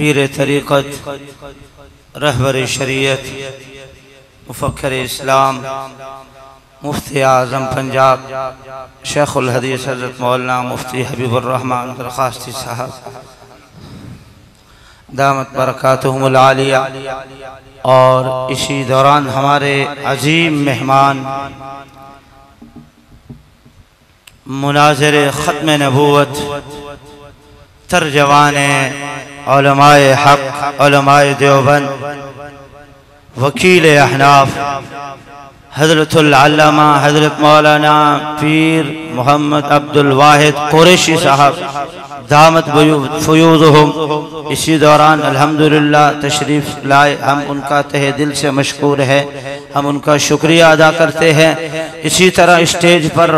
पीर तरीक़त, रहबर शरीयत मुफक्र इस्लाम, मुफ्ती आज़म पंजाब, शेखुल हदीस हज़रत मौलाना मुफ्ती हबीबुररहमान दरखास्ती साहब। दामत बरक़ातुहुमुल-आलिया और इसी दौरान हमारे अजीम मेहमान, मुनाजर ख़त्म नबूत तर्जवान हक देवबंद, वकील अहनाफ हजरतुल्लामा हज़रत मौलाना पीर मोहम्मद अब्दुल वाहिद कुरैशी साहब, दामत फयूज इसी दौरान अल्हम्दुलिल्लाह तशरीफ़ लाए, हम उनका तहे दिल से मशहूर है। हम उनका शुक्रिया अदा करते हैं। इसी तरह स्टेज पर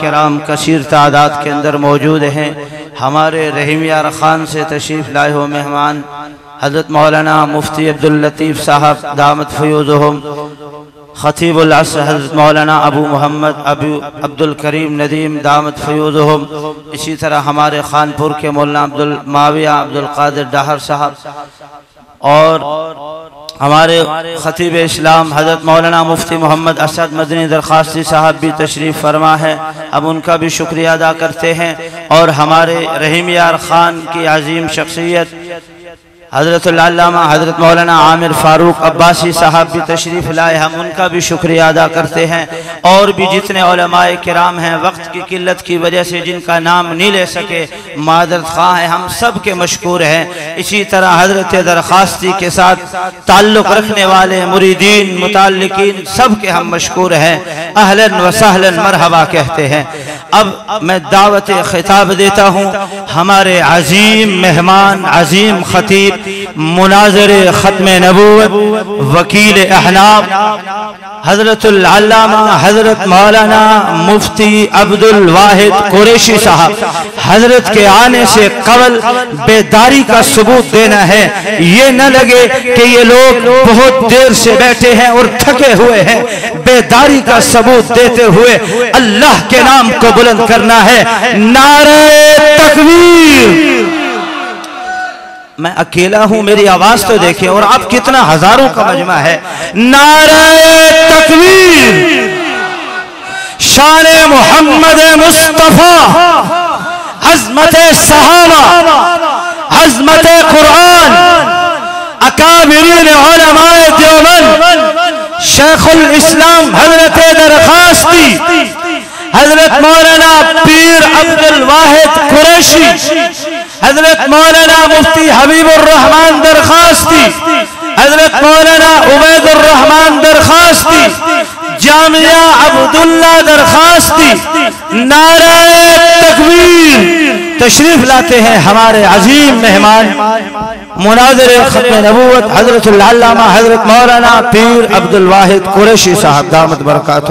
कराम कसीर तादाद के अंदर मौजूद हैं। हमारे रहीम यार ख़ान से तशरीफ़ लाए हो मेहमान, हज़रत मौलाना मुफ्ती अब्दुल लतीफ़ साहब दामत फयूज ख़तीबुल हज़रत मौलाना अबू मोहम्मद अबू अब्दुल करीम नदीम दामद फयूद इसी तरह हमारे खानपुर के मौलाना अब्दुल माविया अब्दुल कादिर डाहर साहब, और हमारे ख़तीब इस्लाम हज़रत मौलाना मुफ्ती मोहम्मद असद मदनी दरखास्ती साहब भी तशरीफ़ फरमा है। अब उनका भी शुक्रिया अदा करते हैं और हमारे रहीम यार ख़ान की अजीम शख्सियत हज़रत हज़रत मौलाना आमिर फ़ारूक अब्बासी साहब भी तशरीफ़ लाए हम उनका भी शुक्रिया अदा करते हैं। और भी जितने कराम हैं, वक्त की किल्लत की वजह से जिनका नाम नहीं ले सके मादरत खां हैं, हम सब के मशहूर हैं। इसी तरह हज़रत दरखास्ती के साथ ताल्लुक़ रखने वाले मुरीदीन मुतल सब के हम मशहूर हैं। अहलन व सहलन मरहबा कहते हैं। अब मैं दावत खिताब देता हूँ, हमारे अजीम मेहमान, अजीम ख़तीब मुनाजर ख़त्म नबूत वकील अहनाब हज़रत हज़रत मौलाना मुफ्ती अब्दुल वाहिद कुरैशी साहब, हज़रत के आने से कबल बेदारी का सबूत देना है। ये न लगे कि ये लोग बहुत देर से बैठे हैं और थके हुए हैं। बेदारी का सबूत देते हुए अल्लाह के नाम को बुलंद करना है। नारे तकबीर मैं अकेला हूँ, मेरी आवाज़ तो देखे, और आप कितना हज़ारों का मजमा है। नारे तकबीर शान मोहम्मद मुस्तफ़ा। हजमत सहाबा। हजमत कुरान। अकाबरीन देवबंद शेखुल इस्लाम हज़रत दरखास्ती। हज़रत मौलाना पीर अब्दुल वाहिद कुरैशी। हज़रत मौलाना मुफ्ती हबीबुररहमान दरखास्ती हज़रत मौलाना उबैदुररहमान दरखास्ती जामिया अब्दुल्ला दरखास्ती नाराय तकबीर। तशरीफ़ लाते हैं हमारे अजीम मेहमान। मुनाजर खत्म नबूत हज़रत हज़रत मौलाना पीर अब्दुल वाहिद कुरैशी साहब, दामद बरकत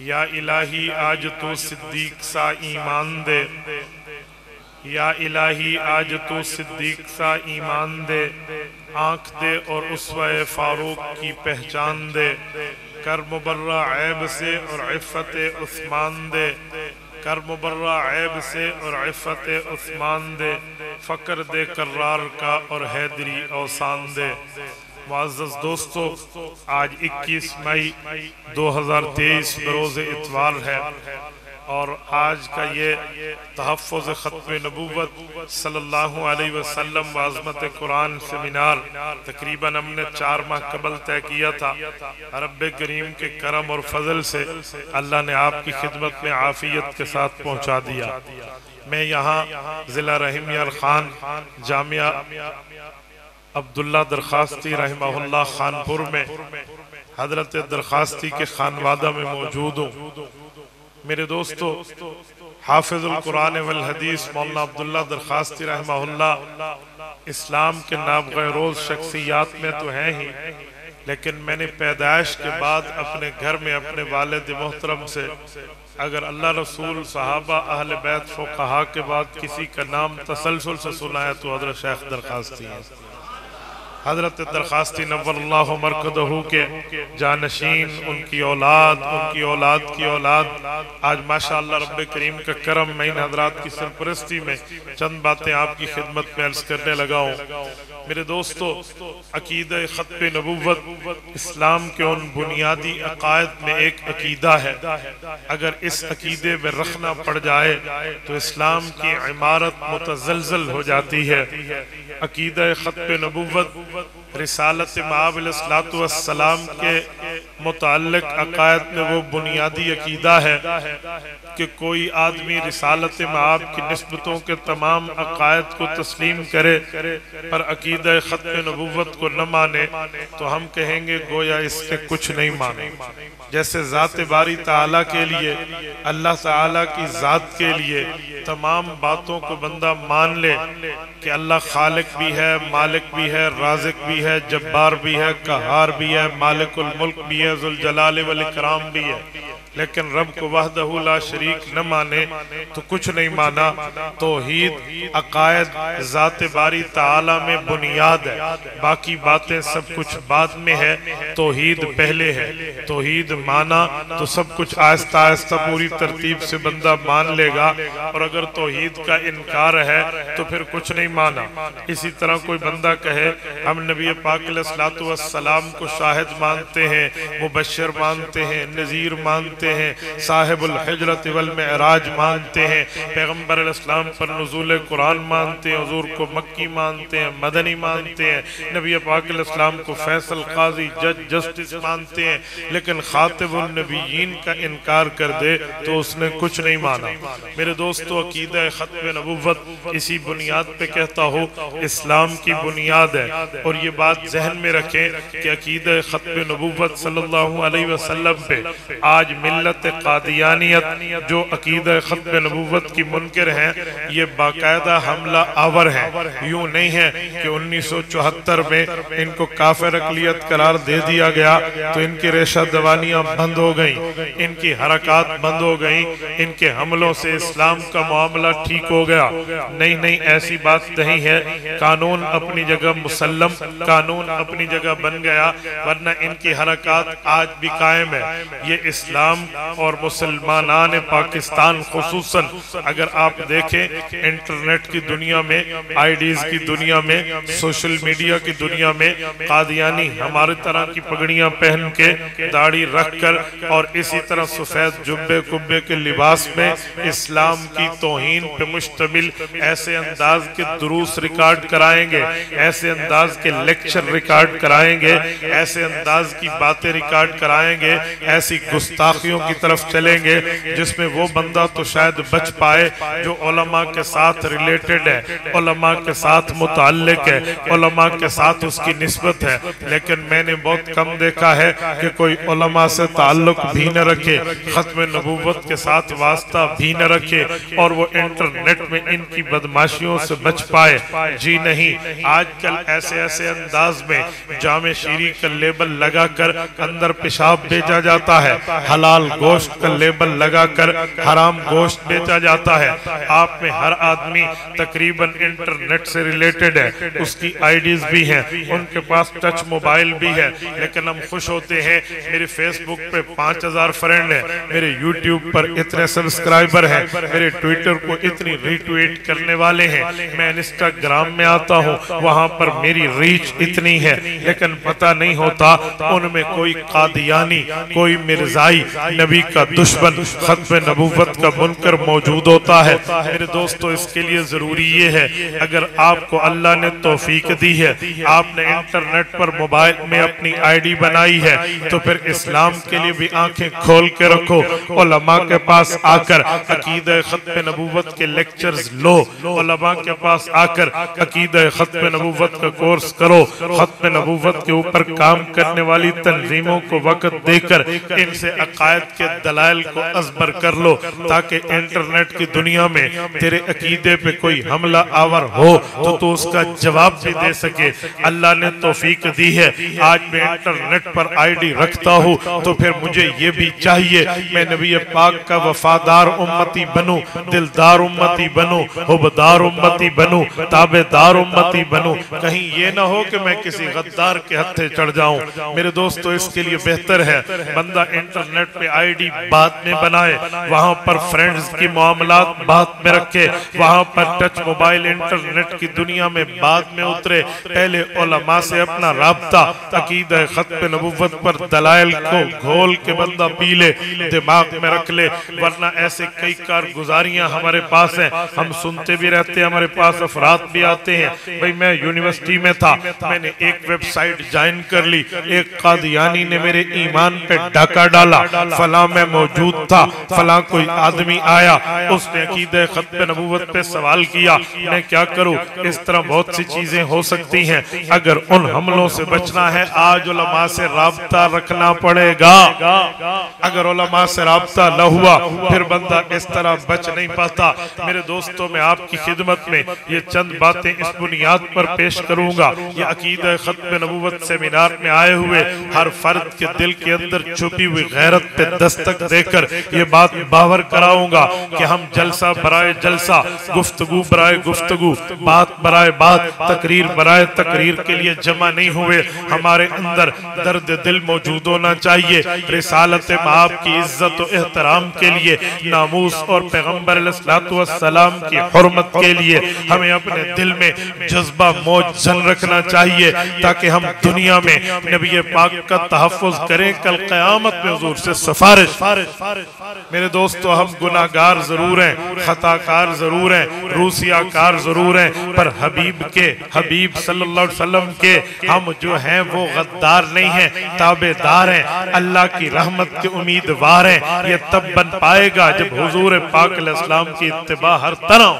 या इलाही आज तो सिद्दीक सा ईमान दे या इलाही, आज तो सिद्दीक सा ईमान दे। आँख दे और उस फारूक की पहचान दे। कर मुबर्रा ऐब से और इफ़त उस्मान दे। कर मुबर्रा ऐब से और इफ़त उस्मान दे। फ़क्र दे कर्रार का और हैदरी औसान दे। मुआज़ दोस्तों, आज 21 मई 2023 बरोज़ इतवार है। और आज का ये तहफ़ ख़त्म नबूवत सल्लल्लाहु अलैहि वसल्लम वाजमत कुरान सेमिनार तकरीबन हमने चार माह कबल तय किया था। रब करीम के करम और फजल से अल्लाह ने आपकी खिदमत में आफियत के साथ पहुँचा दिया। मैं यहाँ ज़िला रहीम खान जामिया अब्दुल्ला दरखास्ती रहमा खानपुर में हज़रत दरखास्ती के खानवादा में मौजूद हूँ। मेरे दोस्तों, हाफिजुल कुरान वल हदीस मौलाना अब्दुल्ला दरखास्ती रहमा इस्लाम के नाम रोज शख्सियात में तो हैं ही, लेकिन मैंने पैदाइश के बाद अपने घर में अपने वालद मोहतरम से, अगर अल्लाह रसूल, साहबा, अहल बैत, फ़ोकहा के बाद किसी का नाम तसलसल से सुना है तो हज़रत शेख दरखास्ती है। हज़रत दरखास्ती नवरकदहू के जानशीन, उनकी औलाद उनकी औलाद की औलाद। आज माशा रब करीम का करम, मैं इन हजरात की सरपरस्ती में चंद बातें आपकी खिदमत में अर्ज़ करने लगा हूँ। मेरे दोस्तों, अकीद ख़त नबूत इस्लाम के उन बुनियादी अकायद में एक अकीदा है। अगर इस अकीदे में रखना पड़ जाए तो इस्लाम की इमारत मुतजलजल हो जाती है। अकीद ख़त नबूवत रिसालत माबलाम के मुतक अकायद में वो बुनियादी अकीदा है कि कोई आदमी रिसालत माब की नस्बतों के तमाम अकायद को तस्लीम करे, पर अकीद ख़त नबूत को न माने तो हम कहेंगे, गोया इसके कुछ नहीं माने। जैसे ज़ात बारी ताला के लिए, अल्लाह ताला की ज़ात के लिए तमाम बातों को बंदा मान ले कि अल्लाह खालिक भी है, मालिक भी है, राजिक भी है, जब्बार भी है, कहार भी है, मालिकुल मुल्क भी है जुल जलाल वल कराम भी है। लेकिन रब को वहदहुला शरीक न माने तो कुछ नहीं माना। तोहीद, अकायद ज़ात बारी ताला में बुनियाद है। बाकी बातें सब कुछ बाद में है। तोहीद पहले है। तोहीद माना तो सब कुछ आहिस्ता आहिस्ता पूरी तरतीब से बंदा मान लेगा। और अगर तोहीद का इनकार है तो फिर कुछ नहीं माना। इसी तरह कोई बंदा कहे, हम नबी पाकलाम को शाहिद मानते हैं, मुबशर मानते हैं, नज़ीर मानते मानते हैं, साहिबुल हज़रत वल महराज मानते हैं पैगंबर इस्लाम पर नजूल कुरान मानते हैं, हजूर को मक्की मानते हैं, मदनी मानते हैं, नबी पाकिस्लाम को फैसल काजी, जज, जस्टिस मानते हैं, लेकिन खातबुलनबीन का इनकार कर दे तो उसने कुछ नहीं माना। मेरे दोस्तों, अकीद ख़त्म नबूवत इसी बुनियाद पर कहता हो, इस्लाम की बुनियाद है। और ये बात जहन में रखें कि अकीद ख़त्म नबूवत सल्लल्लाहु अलैहि वसल्लम पे आज मिल मिलत कादियानियत, जो अकीद ख़त नबूवत की मुनकर हैं, ये बाकायदा हमला आवर है। यूँ नहीं है कि उन्नीस सौ चौहत्तर में इनको काफिर अकलीत करार दे दिया गया तो इनकी रेशा दवानियाँ बंद हो गई, इनकी हरकत बंद हो गई, इनके हमलों से इस्लाम का मामला ठीक हो गया। नहीं नहीं, ऐसी बात नहीं है। कानून अपनी जगह मुसलम कानून अपनी जगह बन गया, वरना इनकी हरकत आज भी कायम है। ये इस्लाम और मुसलमान पाकिस्तान खसूस अगर आप देखें, इंटरनेट की दुनिया में, आईडीज की दुनिया में, सोशल मीडिया की दुनिया में, कादियानी हमारे तरह की पगड़ियाँ पहन के दाढ़ी रख कर और इसी तरह सफ़ेद जुब्बे कुब्बे के लिबास में इस्लाम की तोहन पे मुश्तमिल ऐसे अंदाज के दुरूस रिकॉर्ड कराएँगे, ऐसे अंदाज के लेक्चर रिकॉर्ड कराएँगे, ऐसे अंदाज की बातें रिकॉर्ड कराएँगे, ऐसी गुस्ताखियों बुराइयों की तरफ़ चलेंगे, जिसमें वो बंदा तो शायद बच पाए, जो ओलमा के साथ रिलेटेड है ओलमा के साथ मुतक है ओलमा के साथ उसकी नस्बत है। लेकिन मैंने बहुत कम देखा है कि कोई ओलमा से ताल्लुक भी न रखे, ख़त्म नबूवत के साथ वास्ता भी न रखे, और वो इंटरनेट में इनकी बदमाशियों से बच पाए। जी नहीं, आजकल ऐसे ऐसे अंदाज में जाम शीरी का लेबल लगाकर अंदर पेशाब भेजा जाता है। हलाल हलाल गोश्त का लेबल लगाकर हराम गोश्त बेचा जाता है। आप में हर आदमी तकरीबन इंटरनेट से रिलेटेड है। उसकी आईडीज भी हैं। उनके पास टच मोबाइल भी है। लेकिन हम खुश होते हैं, मेरे फेसबुक पे पाँच हज़ार फ्रेंड है। मेरे यूट्यूब पर इतने सब्सक्राइबर हैं। मेरे ट्विटर को इतनी रीट्वीट करने वाले हैं। मैं इंस्टाग्राम में आता हूँ। वहाँ पर मेरी रीच इतनी है। लेकिन पता नहीं होता, उनमें कोई कादियानी, कोई मिर्जाई नबी का दुश्मन खत्म नबूवत का मुनकर मौजूद होता है। मेरे दोस्तों, इसके लिए ज़रूरी ये है, अगर आपको अल्लाह ने तोफीक दी है, आपने इंटरनेट पर मोबाइल में अपनी आईडी बनाई है तो फिर इस्लाम के लिए भी आँखें खोल के रखो, उलमा के पास आकर अकीद खत्म नबूवत के लेक्चर्स लो, उलमा के पास आकर अकीद खत्म नबूवत का कोर्स करो खत्म नबूवत के ऊपर काम करने वाली तंजीमों को वक्त देकर इनसे अकायद के दलाइल को असबर कर लो, ताकि इंटरनेट की दुनिया में तेरे अकीदे पे कोई हमला आवर हो तो तू उसका जवाब भी दे सके। अल्लाह ने तोफीक दी है, आज मैं इंटरनेट पर आईडी रखता हूँ तो फिर मुझे ये भी चाहिए, मैं नबी पाक का वफादार उम्मती बनूं, दिलदार उम्मती बनूं, हुबदार उम्मती बनूं, ताबेदार उम्मती बनूं। कहीं ये ना हो कि मैं किसी गद्दार के हथे चढ़ जाऊँ। मेरे दोस्तों, इसके लिए बेहतर है, बंदा इंटरनेट पे आईडी बाद में बनाए। वहाँ पर फ्रेंड्स की मामला बाद में रखे। वहाँ पर टच मोबाइल इंटरनेट की दुनिया में बाद में उतरे। पहले उलमा से अपना रबता, अकीद खत्म नबूवत पर दलाइल को घोल के बंदा पी ले दिमाग में रख ले। वरना ऐसे कई कारगुजारियाँ हमारे पास हैं। हम सुनते भी रहते हैं, हमारे पास अफराद भी आते हैं। भाई, मैं यूनिवर्सिटी में था। मैंने एक वेबसाइट ज्वाइन कर ली। एक कादियानी ने मेरे ईमान पे डाका डाला। फला में मौजूद था, फला कोई आदमी आया, उसने अकीद खत्म नबूवत पे सवाल किया, मैं क्या करूँ? इस तरह बहुत सी चीज़ें हो सकती हैं, अगर उन हमलों से बचना है, आज उलमा से राबता रखना पड़ेगा। अगर उलमा से राबता न हुआ, फिर बंदा इस तरह बच नहीं पाता। मेरे दोस्तों, में आपकी खिदमत में ये चंद बातें इस बुनियाद पर पेश करूँगा। ये अकीद खत्म नबूवत सेमिनार में आए हुए, हर फर्द के दिल के अंदर छुपी हुई गैरत पे दस्तक देकर ये बात बावर कराऊँगा कि हम जलसा बराए जलसा, गुफ्तगु बराए गुफ्तगु, बात बराए बात, तकरीर बराए तकरीर के लिए जमा नहीं हुए। हमारे अंदर दर्द दिल मौजूद होना चाहिए। रिसालत बाप की इज़्ज़त और एहतराम के लिए, नामूस और पैगंबर सलाम की हरमत के लिए हमें अपने दिल में जज्बा मौज जन रखना चाहिए, ताकि हम दुनिया में नबी पाक का तहफ़ करें, कल क़यामत में हजूर से सफारिश। मेरे दोस्तों हम गुनागार ज़रूर हैं, खताकार ज़रूर हैं, रूसियाकार ज़रूर हैं, पर हबीब के, हबीब सल्लल्लाहु अलैहि वसल्लम के हम जो हैं, वो गद्दार नहीं हैं, ताबेदार हैं। अल्लाह की रहमत के उम्मीदवार हैं। ये तब बन पाएगा जब हुजूर पाक इस्लाम की इत्तिबा हर तरह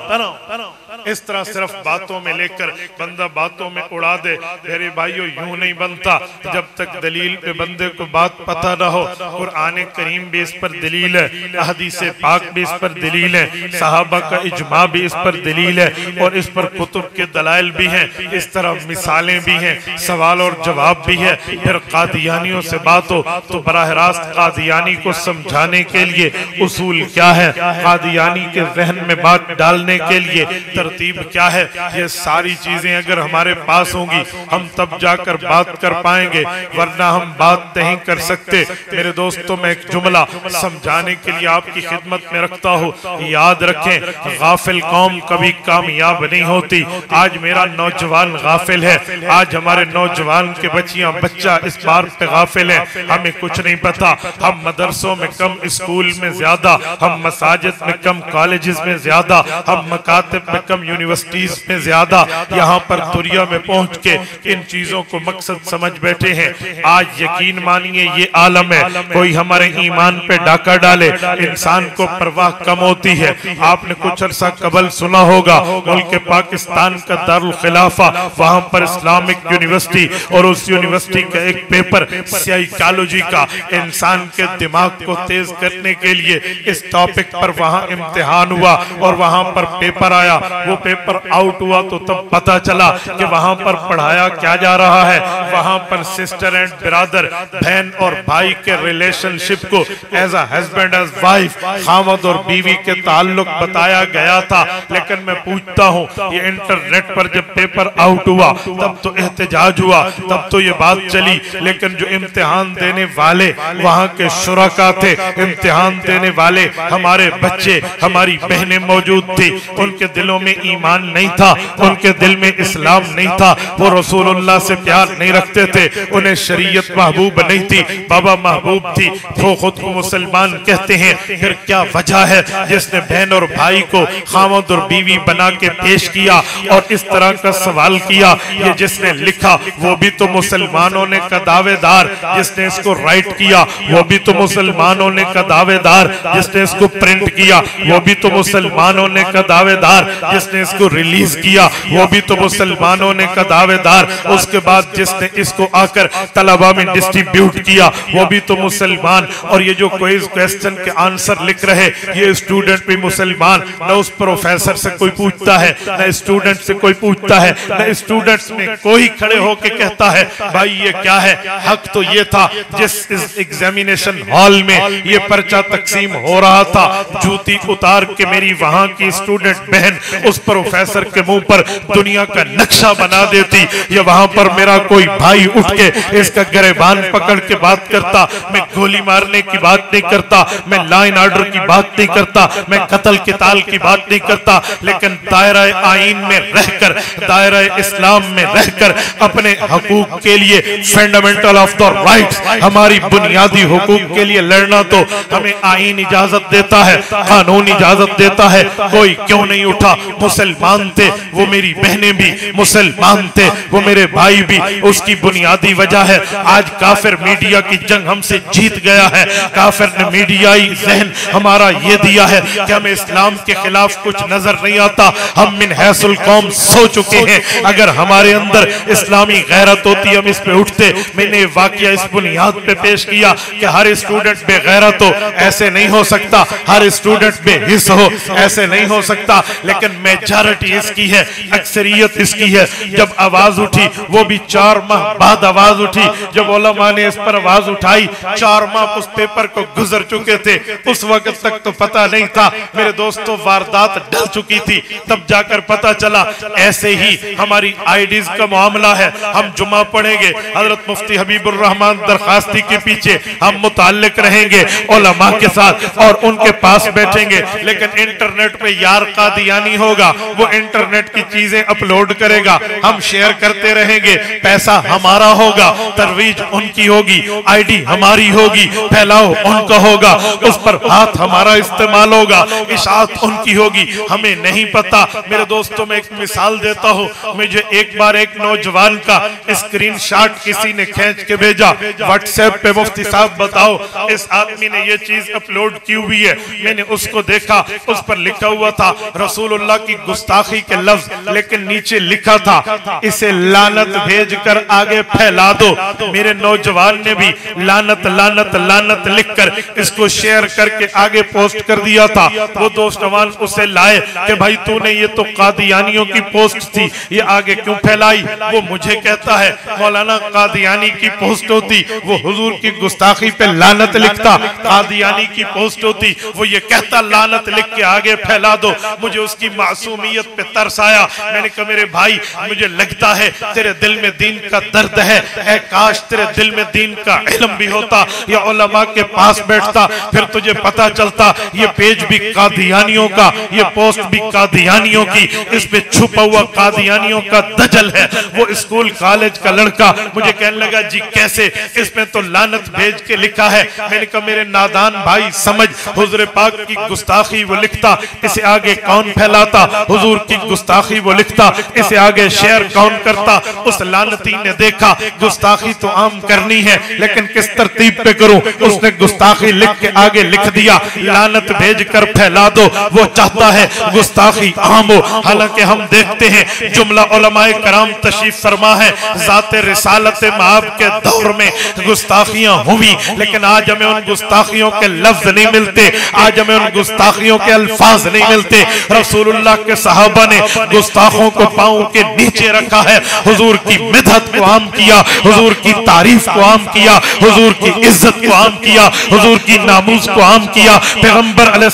इस तरह सिर्फ़ बातों में लेकर बंदा बातों में उड़ा दे। मेरे भाइयों, यूँ नहीं बनता। जब तक दलील पे बंदे को बात पता ना हो, कुरान करीम भी इस पर दलील है हदीस पाक भी इस पर दलील है, साहबा का इजमा भी इस पर दलील है, और इस पर कुतुब के दलाइल भी हैं, इस तरह मिसालें भी हैं, सवाल और जवाब भी है। फिर कादियानियों से बात हो तो बराह रास्त कादियानी को समझाने के लिए उसूल क्या है? कादियानी के जहन में बात डालने के लिए तरतीब क्या है? ये सारी चीज़ें अगर हमारे पास होंगी, हम तब जाकर बात कर पाएँगे, वरना हम बात नहीं कर सकते। मेरे दोस्तों, में एक जुमला समझाने के लिए आपकी खिदमत में रखता हूँ। याद रखें, गाफिल कौम कभी कामयाब नहीं होती। आज मेरा नौजवान गाफिल है। आज हमारे नौजवान के बच्चियाँ बच्चा इस बार पे गाफिल है। हमें कुछ नहीं पता। हम मदरसों में कम स्कूल में ज़्यादा, हम मसाजिद में कम कॉलेजेस में ज़्यादा, हम मकातब में कम यूनिवर्सिटीज में ज़्यादा यहाँ पर दुनिया में पहुँच के इन चीज़ों को मकसद समझ बैठे हैं। आज यकीन मानिए, ये आलम है। कोई हमारे ईमान पे डाका डाले, इंसान को परवाह कम होती है। आपने कुछ अरसा कबल सुना होगा, मुल्क पाकिस्तान का दारुल खिलाफा, वहाँ पर इस्लामिक यूनिवर्सिटी और उस यूनिवर्सिटी का एक पेपर साइकोलॉजी का, इंसान के दिमाग को तेज करने के लिए इस टॉपिक पर वहाँ इम्तिहान हुआ और वहाँ पर पेपर आया। वो वो पेपर आउट हुआ तो तब पता चला कि वहाँ पर पढ़ाया क्या जा रहा है। वहाँ पर सिस्टर एंड ब्रदर बहन और भाई के रिलेशनशिप को एज हस्बैंड एज वाइफ खामद और बीवी के ताल्लुक बताया गया था। लेकिन मैं पूछता हूँ, ये इंटरनेट पर जब पेपर आउट हुआ, तब तो एहतजाज हुआ, तब तो ये बात चली। लेकिन जो इम्तिहान देने वाले वहाँ के शुरा थे, इम्तिहान देने वाले हमारे बच्चे, हमारी बहनें मौजूद थी, उनके दिलों में ईमान नहीं था, उनके दिल में इस्लाम नहीं था, वो रसूलुल्लाह से प्यार नहीं रखते थे, उन्हें शरीयत महबूब नहीं थी, बाबा महबूब थी, वो खुद को मुसलमान कहते हैं, फिर क्या वजह है, जिसने बहन और भाई को खामद और बीवी बना के पेश किया, और इस तरह का सवाल किया, ये जिसने लिखा, वो भी तो मुसलमानों ने का दावेदार, जिसने इसको राइट किया, वो भी तो मुसलमानों ने का दावेदार, जिसने इसको प्रिंट किया, वो भी तो मुसलमानों ने का दावेदार जिसने इसको रिलीज़ किया, वो भी तो मुसलमानों ने का दावेदार। उसके बाद जिसने इसको आकर तलबा में डिस्ट्रीब्यूट किया, वो भी तो मुसलमान। और ये जो क्विज क्वेश्चन के आंसर लिख रहे, ये स्टूडेंट भी मुसलमान। न उस प्रोफेसर से कोई पूछता है, न स्टूडेंट से कोई पूछता है, न स्टूडेंट्स में कोई खड़े होके कहता है, भाई, ये क्या है? हक तो ये था, जिस एग्जामिनेशन हॉल में ये पर्चा तकसीम हो रहा था, जूती उतार के मेरी वहाँ की स्टूडेंट बहन उस प्रोफेसर के मुँह पर दुनिया का नक्शा बना देती। ये वहाँ पर मेरा कोई भाई उठ के इसका गरेबान पकड़ के बात करता। मैं गोली मारने की बात नहीं करता। मैं लाइन ऑर्डर की बात नहीं करता। मैं कत्ल के ताल की बात नहीं करता। लेकिन दायरा आइन में रहकर दायरा इस्लाम में रहकर अपने हकूक के लिए फंडामेंटल ऑफ़ द राइट्स हमारी बुनियादी हकूक के लिए लड़ना तो हमें आइन इजाज़त देता है, कानून इजाज़त देता है। कोई क्यों नहीं उठा? मुसलमान थे, वो मेरी बहनें भी मुसलमान थे, वो मेरे भाई भी। उसकी बुनियादी वजह है, आज काफिर मीडिया की जंग हमसे जीत गया है। काफिर ने मीडियाई जहन हमारा ये दिया है कि हमें इस्लाम के खिलाफ कुछ नज़र नहीं आता। हम मिन हैसुल कौम सो चुके हैं। अगर हमारे अंदर इस्लामी गैरत होती, हम इस पे उठते। मैंने वाक्य इस बुनियाद पे पेश किया कि हर स्टूडेंट बेगैरत हो, ऐसे नहीं हो सकता। हर स्टूडेंट बेहिस हो, ऐसे नहीं हो सकता। लेकिन मेजॉरिटी इसकी है, अक्सरियत इसकी है। जब आवाज़ उठी, वो भी चार माह बाद आवाज़ उठी। जब ओलमा ने इस पर आवाज़ उठाई, चार माह उस पेपर को गुजर चुके थे। उस वक्त तक तो पता नहीं था। मेरे दोस्तों, वारदात डल चुकी थी। तब जाकर पता चला, ऐसे ही हमारी आईडीज का मामला है। हम जुमा पढ़ेंगे। हज़रत मुफ्ती हबीबुर रहमान दरखास्ती के पीछे हम मुतालिक रहेंगे ओलमा के साथ और उनके पास बैठेंगे। लेकिन इंटरनेट पे यार कादियानी होगा। वो इंटरनेट की चीज़ें अपलोड करेगा, हम शेयर करते रहेंगे, पैसा हमारा होगा, तरवीज उनकी होगी आईडी हमारी होगी, फैलाओ उनका होगा, उस पर हाथ हमारा इस्तेमाल होगा, इशात उनकी होगी, हमें नहीं पता। मेरे दोस्तों, में एक मिसाल देता हूँ, मुझे एक बार एक नौजवान का स्क्रीन किसी ने खींच के भेजा व्हाट्सएप पे मुफ्ती साहब बताओ, इस आदमी ने ये चीज़ अपलोड की हुई है? मैंने उसको देखा, उस पर लिखा हुआ था, रसूलुल्लाह की गुस्ताखी के लफ्ज, लेकिन नीचे लिखा था, इसे लानत भेज कर आगे फैला दो। मेरे नौजवान ने भी लानत लानत लानत लिखकर इसको शेयर करके आगे पोस्ट कर दिया था। वो दोस्त उसे लाए कि भाई, तूने ये तो कादियानियों की पोस्ट थी, ये आगे क्यों फैलाई? वो मुझे कहता है, मौलाना कादियानी की पोस्ट होती, वो हुजूर की गुस्ताखी पे लानत लिखता, कादियानी की पोस्ट होती, वो ये कहता, लानत लिख के आगे फैला दो, मुझे उसकी मासूमियत पे तरस आया। मैंने कहा, मेरे भाई, मुझे लगता है तेरे दिल में दीन का दर्द है। ऐ काश तेरे दिल में दीन का इल्म भी होता या उलमा के पास बैठता। फिर तुझे पता चलता, ये पेज भी कादियानियों का, ये पोस्ट भी कादियानियों की। इस पे छुपा हुआ कादियानियों का दजल है। वो स्कूल, कॉलेज का लड़का। मुझे कहने लगा, जी कैसे? इसमें तो लानत भेज के लिखा है। मैंने कहा, मेरे नादान भाई, समझ। हुजूर पाक की गुस्ताखी वो लिखता। इसे आगे कौन फैलाता? हुजूर की गुस्ताखी वो लिखता, इसे आगे शेयर कौन करता? उस लानती ने देखा, गुस्ताखी तो आम करनी है, लेकिन किस तरतीब पे करूँ? उसने गुस्ताखी लिख के आगे लिख दिया, लानत भेज कर फैला दो, वो चाहता है गुस्ताखी आम हो। हालाँकि हम देखते हैं, जुमला उलमाए कराम तशरीफ़ फरमा है, जाते रिसालत माब के दौर में गुस्ताखियाँ हुई, लेकिन आज हमें उन गुस्ताखियों के लफ्ज नहीं मिलते, आज हमें उन गुस्ताखियों के अल्फाज नहीं मिलते। रसूलुल्लाह के सहाबा ने गुस्ताखों को पाँव के नीचे रखा है। हुजूर की मिदत को आम किया, हुजूर की तारीफ़ को आम किया, हुजूर की इज़्ज़त को आम किया, हुजूर की नामूस को आम किया, पैगंबर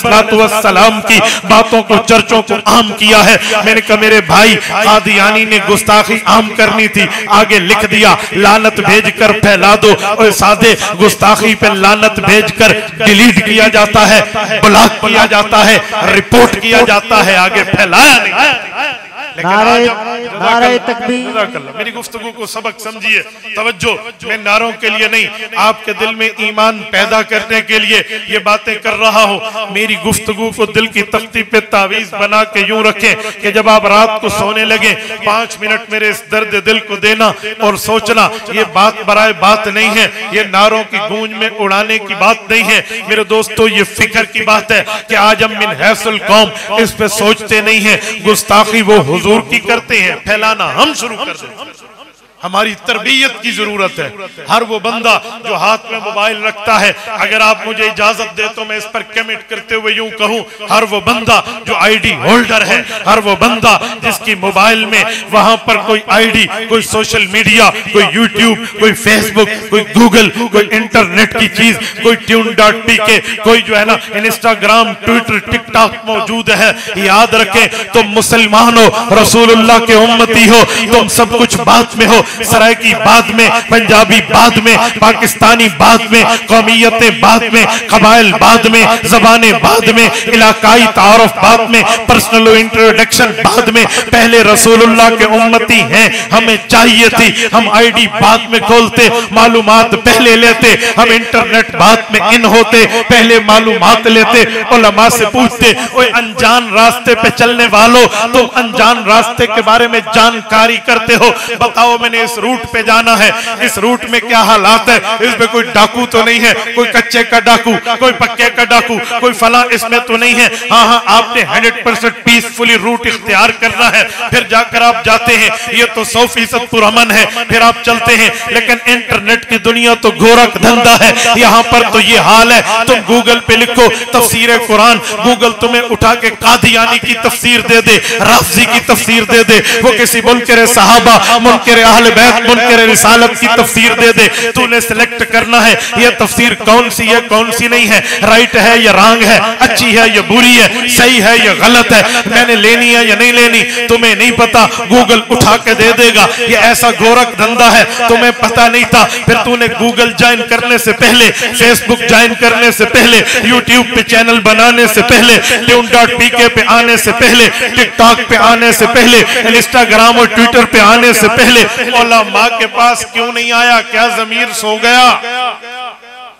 सलाम की बातों को, चर्चों को आम किया है। मैंने कहा, मेरे भाई कादियानी ने गुस्ताखी आम करनी थी, आगे लिख दिया, लानत भेज कर फैला दो, और सादे गुस्ताखी पे लानत भेज कर डिलीट किया जाता है, ब्लॉक किया जाता है, रिपोर्ट किया जाता है, आगे फैलाया नहीं। नारे तकबीर। मेरी गुफ्तगू को सबक समझिए। तवज्जो मैं नारों के लिए नहीं आपके दिल में ईमान पैदा करने के लिए ये बातें कर रहा हूँ। मेरी गुफ्तगू को दिल की तख्ती पे तावीज बना के यूँ रखें कि जब आप रात को सोने लगे पाँच मिनट मेरे इस दर्द दिल को देना और सोचना ये बात बराए बात नहीं है। ये नारों की गूंज में उड़ाने की बात नहीं है। मेरे दोस्तों ये फ़िक्र की बात है कि आज हम मिन हैसल कौम इस पे सोचते नहीं है। गुस्ताखी वो हुजूर की करते हैं फैलाना हम शुरू कर दें। हमारी तरबियत की ज़रूरत है। हर वो बंदा जो हाथ में मोबाइल रखता है, अगर आप मुझे इजाज़त दे तो मैं इस पर कमेंट करते हुए यूँ कहूँ, हर वो बंदा जो आईडी होल्डर है, हर वो बंदा जिसकी मोबाइल में वहाँ पर कोई आईडी कोई सोशल मीडिया कोई यूट्यूब कोई फेसबुक कोई गूगल कोई इंटरनेट की चीज़, कोई ट्यून डॉट पी के कोई जो है ना इंस्टाग्राम ट्विटर टिकटॉक मौजूद है। याद रखें, तुम मुसलमान हो, रसूलुल्लाह के उम्मती हो, तुम सब कुछ बात में हो सराय की बात में, पंजाबी बात में, पाकिस्तानी बात में, कौमियतें बात में, कबाइल बात में, जबानें बाद में, इलाकाई तारफ बात में पर्सनल इंट्रोडक्शन बाद में, पहले रसूलुल्लाह के उम्मती हैं, हमें चाहिए थी, हम आईडी बाद में खोलते, मालूमात पहले लेते, हम इंटरनेट बाद में इन होते, पहले मालूम लेते, उलमा से पूछते अनजान रास्ते पे चलने वालों, तुम अनजान रास्ते के बारे में जानकारी करते हो, बताओ मैंने इस रूट पे जाना है। इस रूट में क्या हालात है? इसमें कोई डाकू तो नहीं है, कोई कच्चे का डाकू, कोई पक्के का डाकू, कोई फला इसमें तो नहीं है। हाँ हाँ आपने हंड्रेड परसेंट पीसफुली रूट इख्तियार करना है। फिर जाकर आप जाते हैं, ये तो सौ फ़ीसद पुरमन है, फिर आप चलते हैं, लेकिन इंटरनेट की दुनिया तो गोरख धंधा है। यहाँ पर तो ये हाल है, तुम गूगल पे लिखो, तफसीर कुरान, गूगल तुम्हें उठा के कादियानी की तफसीर दे दे राफजी की तफसीर दे दे। वो किसी मुनकर सहाबा, मुनकर अहल बैत मुनकर रिसालत की तफसीर दे दे। तूने सिलेक्ट करना है, ये तफसीर कौन सी है, कौन सी नहीं है? राइट है या रॉन्ग है? अच्छी है या बुरी है? सही है या गलत है? मैंने लेनी है या नहीं लेनी? तुम्हें नहीं पता। गूगल उठा के दे देगा। ये ऐसा गोरख धंधा है, तुम्हें पता नहीं था। फिर तूने गूगल ज्वाइन करने से पहले फेसबुक ज्वाइन करने से पहले यूट्यूब पे चैनल बनाने से पहले ट्यून डॉट पीके पे आने से पहले टिकटॉक पे आने से पहले इंस्टाग्राम और ट्विटर पे आने से पहले मौला माँ के पास क्यों नहीं आया? क्या जमीर सो गया?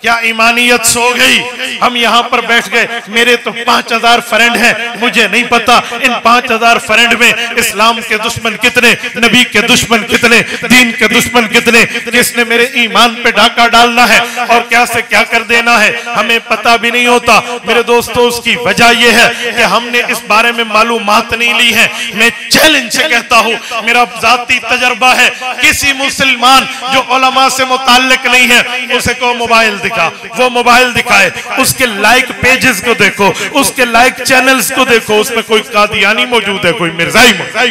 क्या ईमानियत सो गई? हम यहाँ पर बैठ गए। मेरे तो पाँच हज़ार फ्रेंड हैं। मुझे नहीं पता इन पाँच हज़ार फ्रेंड में इस्लाम के दुश्मन कितने, नबी के दुश्मन कितने, दीन के दुश्मन कितने, किसने मेरे ईमान पे डाका डालना है और क्या से क्या कर देना है, हमें पता भी नहीं होता। मेरे दोस्तों, उसकी वजह यह है कि हमने इस बारे में मालूम नहीं ली है। मैं चैलेंज से कहता हूँ, मेरा जाती तजर्बा है, किसी मुसलमान जो ओलमा से मुतालिक नहीं है, उसे को मोबाइल दिखा, वो मोबाइल दिखाए। उसके लाइक पेजेस को देखो, उसके लाइक चैनल्स को देखो, उसमें कोई कादियानी मौजूद है, कोई मिर्जाई मिर्जाई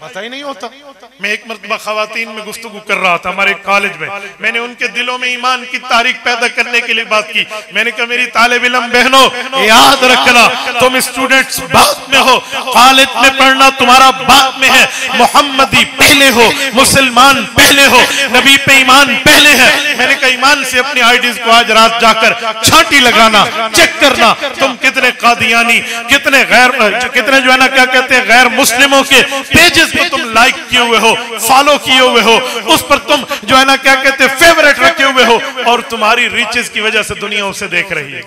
पता ही नहीं होता। मैं एक मरतबा खातन में गुफ्तु कर रहा था हमारे कॉलेज में। मैंने उनके दिलों में ईमान की तारीख पैदा करने के लिए बात की। मैंने कहा, मेरी तालब इलम बहनों, याद रखना, तुम स्टूडेंट्स बाद में हो कॉलेज में पढ़ना तुम्हारा बाद में है। मोहम्मदी पहले हो, मुसलमान पहले हो, नबी पे ईमान पहले है। मैंने कहा, ईमान से अपनी आईडीज को आज रात जाकर छाटी लगाना चेक करना, तुम कितने कादियानी, कितने गैर, कितने जो है ना, क्या कहते हैं, गैर मुस्लिमों के पेजेस को तुम लाइक किए हुए हो फॉलो किए हुए हो, उस पर तुम जो है ना, क्या कहते हैं फेवरेट रखे हुए हो और तुम्हारी रिचेस की वजह से दुनिया उसे देख रही है।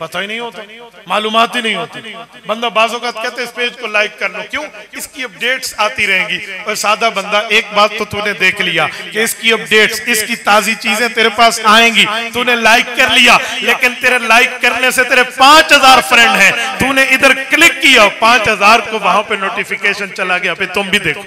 पता ही नहीं होता, मालूमात ही नहीं होती। बंदा बाजों का कहते इस पेज को लाइक कर लो। क्यों? इसकी अपडेट्स आती रहेंगी। और सादा बंदा, एक बात तो तूने देख लिया कि इसकी अपडेट्स इसकी ताजी चीज़ें तेरे पास आएँगी। तूने लाइक कर लिया, लेकिन तेरे लाइक करने से तेरे पाँच हज़ार फ्रेंड हैं। तूने इधर क्लिक किया, पाँच हज़ार को वहाँ पे नोटिफिकेशन चला गया। तुम भी देखो।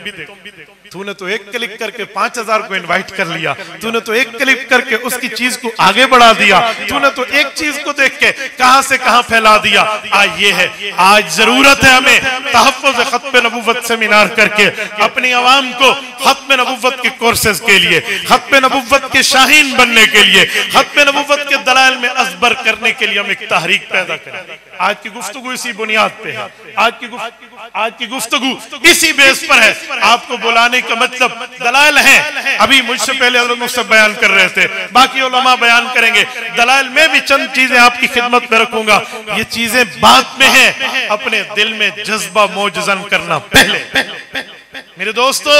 तूने तो एक क्लिक करके पाँच हज़ार को इनवाइट कर लिया। तूने तो एक क्लिक करके उसकी चीज़ को आगे बढ़ा दिया। तूने तो एक चीज़ को देख के कहाँ से कहाँ फैला दिया। आज ये है। आज ज़रूरत है हमें तहफ़ खत्म नबूवत सेमिनार करके अपनी आवाम को खत्म नबूवत के कोर्सेज के लिए, खत्म नबूवत के शाहीन बनने के लिए, खत्म नबूवत के दलाल में असबर करने के लिए हम एक तहरीक पैदा करें। आज की गुफ्तगु इसी बुनियाद पे है। आज की आज की गुफ्तगु इसी बेस पर है। आपको बुलाने का मतलब दलाल है। अभी मुझसे पहले मुझसे बयान कर रहे थे। बाकी बयान करेंगे। दलाल में भी चंद चीज़ें आपकी खिदमत में रखूँगा। ये चीज़ें बात में है। अपने दिल में जज्बा मोजन करना पहले। मेरे दोस्तों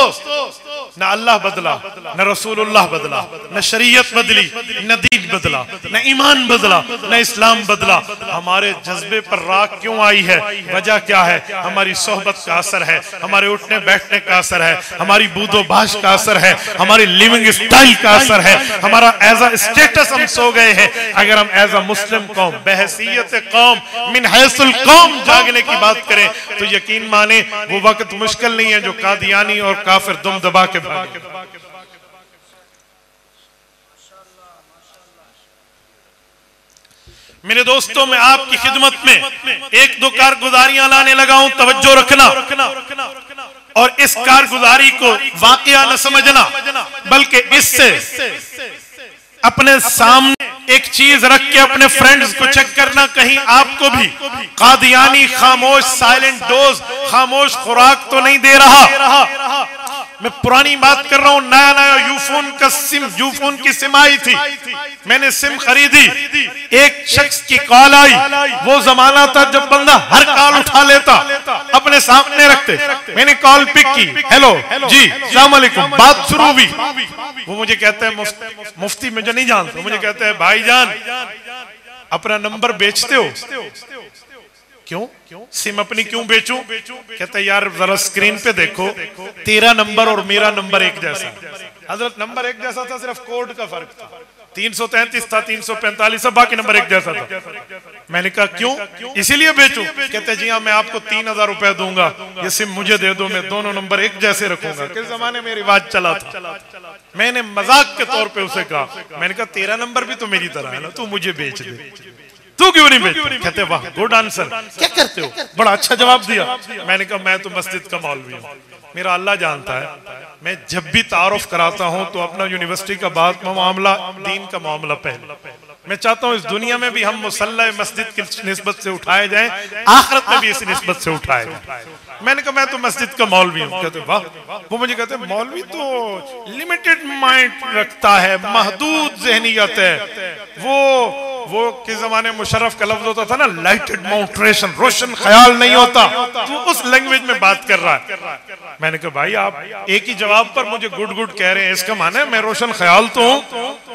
न अल्लाह बदला, न रसूलुल्लाह बदला, न शरीयत बदली, न दीन बदला, न ईमान बदला, न इस्लाम बदला। हमारे जज्बे पर राख क्यों आई है? वजह क्या है? हमारी सोहबत का असर है, हमारे उठने बैठने का असर है, हमारी बूदो बाश का असर है, हमारी लिविंग स्टाइल का असर है, हमारा एज अ स्टेटस हम सो गए हैं। अगर हम एज अ मुस्लिम कौम बहसीत कौम मिन हैसुल कौम जागने की बात करें तो यकीन माने, वो वक्त मुश्किल नहीं है जो कादियानी और काफिर दुम दबा के मेरे दोस्तों, मैं आपकी खिदमत में एक दो कारगुजारियाँ लाने लगा हूँ, तवज्जो रखना। और इस कारगुजारी को वाकया न समझना, बल्कि इससे अपने सामने एक चीज़ रख के अपने फ्रेंड्स को चेक करना, कहीं आपको भी कादियानी, खामोश साइलेंट डोज खामोश खुराक तो नहीं दे रहा। मैं पुरानी बात कर रहा हूँ, नया नया यूफोन का सिम, यूफोन की सिम आई थी। मैंने सिम खरीदी। एक शख्स की कॉल आई। वो जमाना था जब बंदा हर कॉल उठा लेता, अपने सामने रखते। मैंने कॉल पिक की। हेलो, जी सलामकुम बात शुरू हुई। वो मुझे कहते हैं, मुफ्ती मुझे नहीं जानते। मुझे कहते हैं, भाईजान, अपना नंबर बेचते हो? क्यों? क्यों? सिम अपनी क्यों बेचूं? कहते यार जरा स्क्रीन पे देखो। तेरा नंबर और मेरा नंबर एक जैसा। हज़रत नंबर एक जैसा था सिर्फ़ कोड का फ़र्क था। तीन सौ तैतीस था तीन सौ पैंतालीस बाकी नंबर एक जैसा था। मैंने कहा क्यों? इसीलिए बेचू। कहते जी हाँ मैं आपको तीन हज़ार रुपया दूँगा। ये सिम मुझे दे दो मैं दोनों नंबर एक जैसे रखूँगा। किस जमाने में रिवाज चला था? मैंने मज़ाक के तौर पे उसे कहा। मैंने कहा तेरा नंबर भी तो मेरी तरह है ना तू मुझे बेच दे। तू क्यों नहीं बेचता कहते वाह गुड आंसर क्या करते हो? बड़ा अच्छा जवाब दिया। मैंने कहा मैं तो मस्जिद का मौलवी हूँ। मेरा अल्लाह जानता है। मैं जब भी तारुफ कराता हूँ तो अपना यूनिवर्सिटी का बात मामला दीन का मामला पहले। मैं चाहता हूँ इस दुनिया में भी हम मुसल्ला मस्जिद की नस्बत से उठाए जाए। आखिरत में भी इस नस्बत से उठाए जाए। मैंने कहा, मैं तो मस्जिद का मौलवी हूँ। कहते, वाह। वो मुझे कहते, मौलवी तो लिमिटेड माइंड रखता है, महदूद जहनीत है। वो वो किस जमाने मुशरफ का लफ्ज होता था ना लाइटेड माउंट्रेशन रोशन ख्याल नहीं होता। तो उस लैंग्वेज में बात कर रहा है। मैंने कहा, भाई, आप एक ही जवाब पर मुझे गुड गुड कह रहे हैं, इसका माना है, मैं रोशन ख्याल तो हूँ।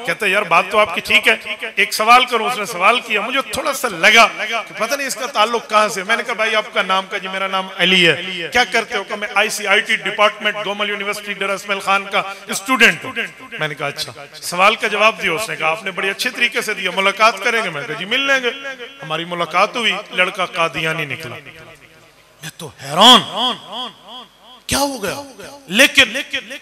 कहते, यार, बात तो आपकी ठीक है। एक सवाल करूँ, उसने सवाल किया, मुझे थोड़ा सा लगा पता नहीं इसका ताल्लुक कहाँ से मैंने कहा, भाई, आपका नाम का जी, मेरा नाम अली है। क्या करते हो? मैं आईसीआईटी डिपार्टमेंट गोमल यूनिवर्सिटी डर खान का स्टूडेंट मैंने कहा अच्छा। सवाल का जवाब दिया उसने, कहा, आपने बड़े अच्छे तरीके से दिया। मुलाकात करेंगे? मैं जी, मिल लेंगे। हमारी मुलाकात हुई, लड़का कादियानी निकला। मैं तो हैरान। क्या हो गया? लेकिन,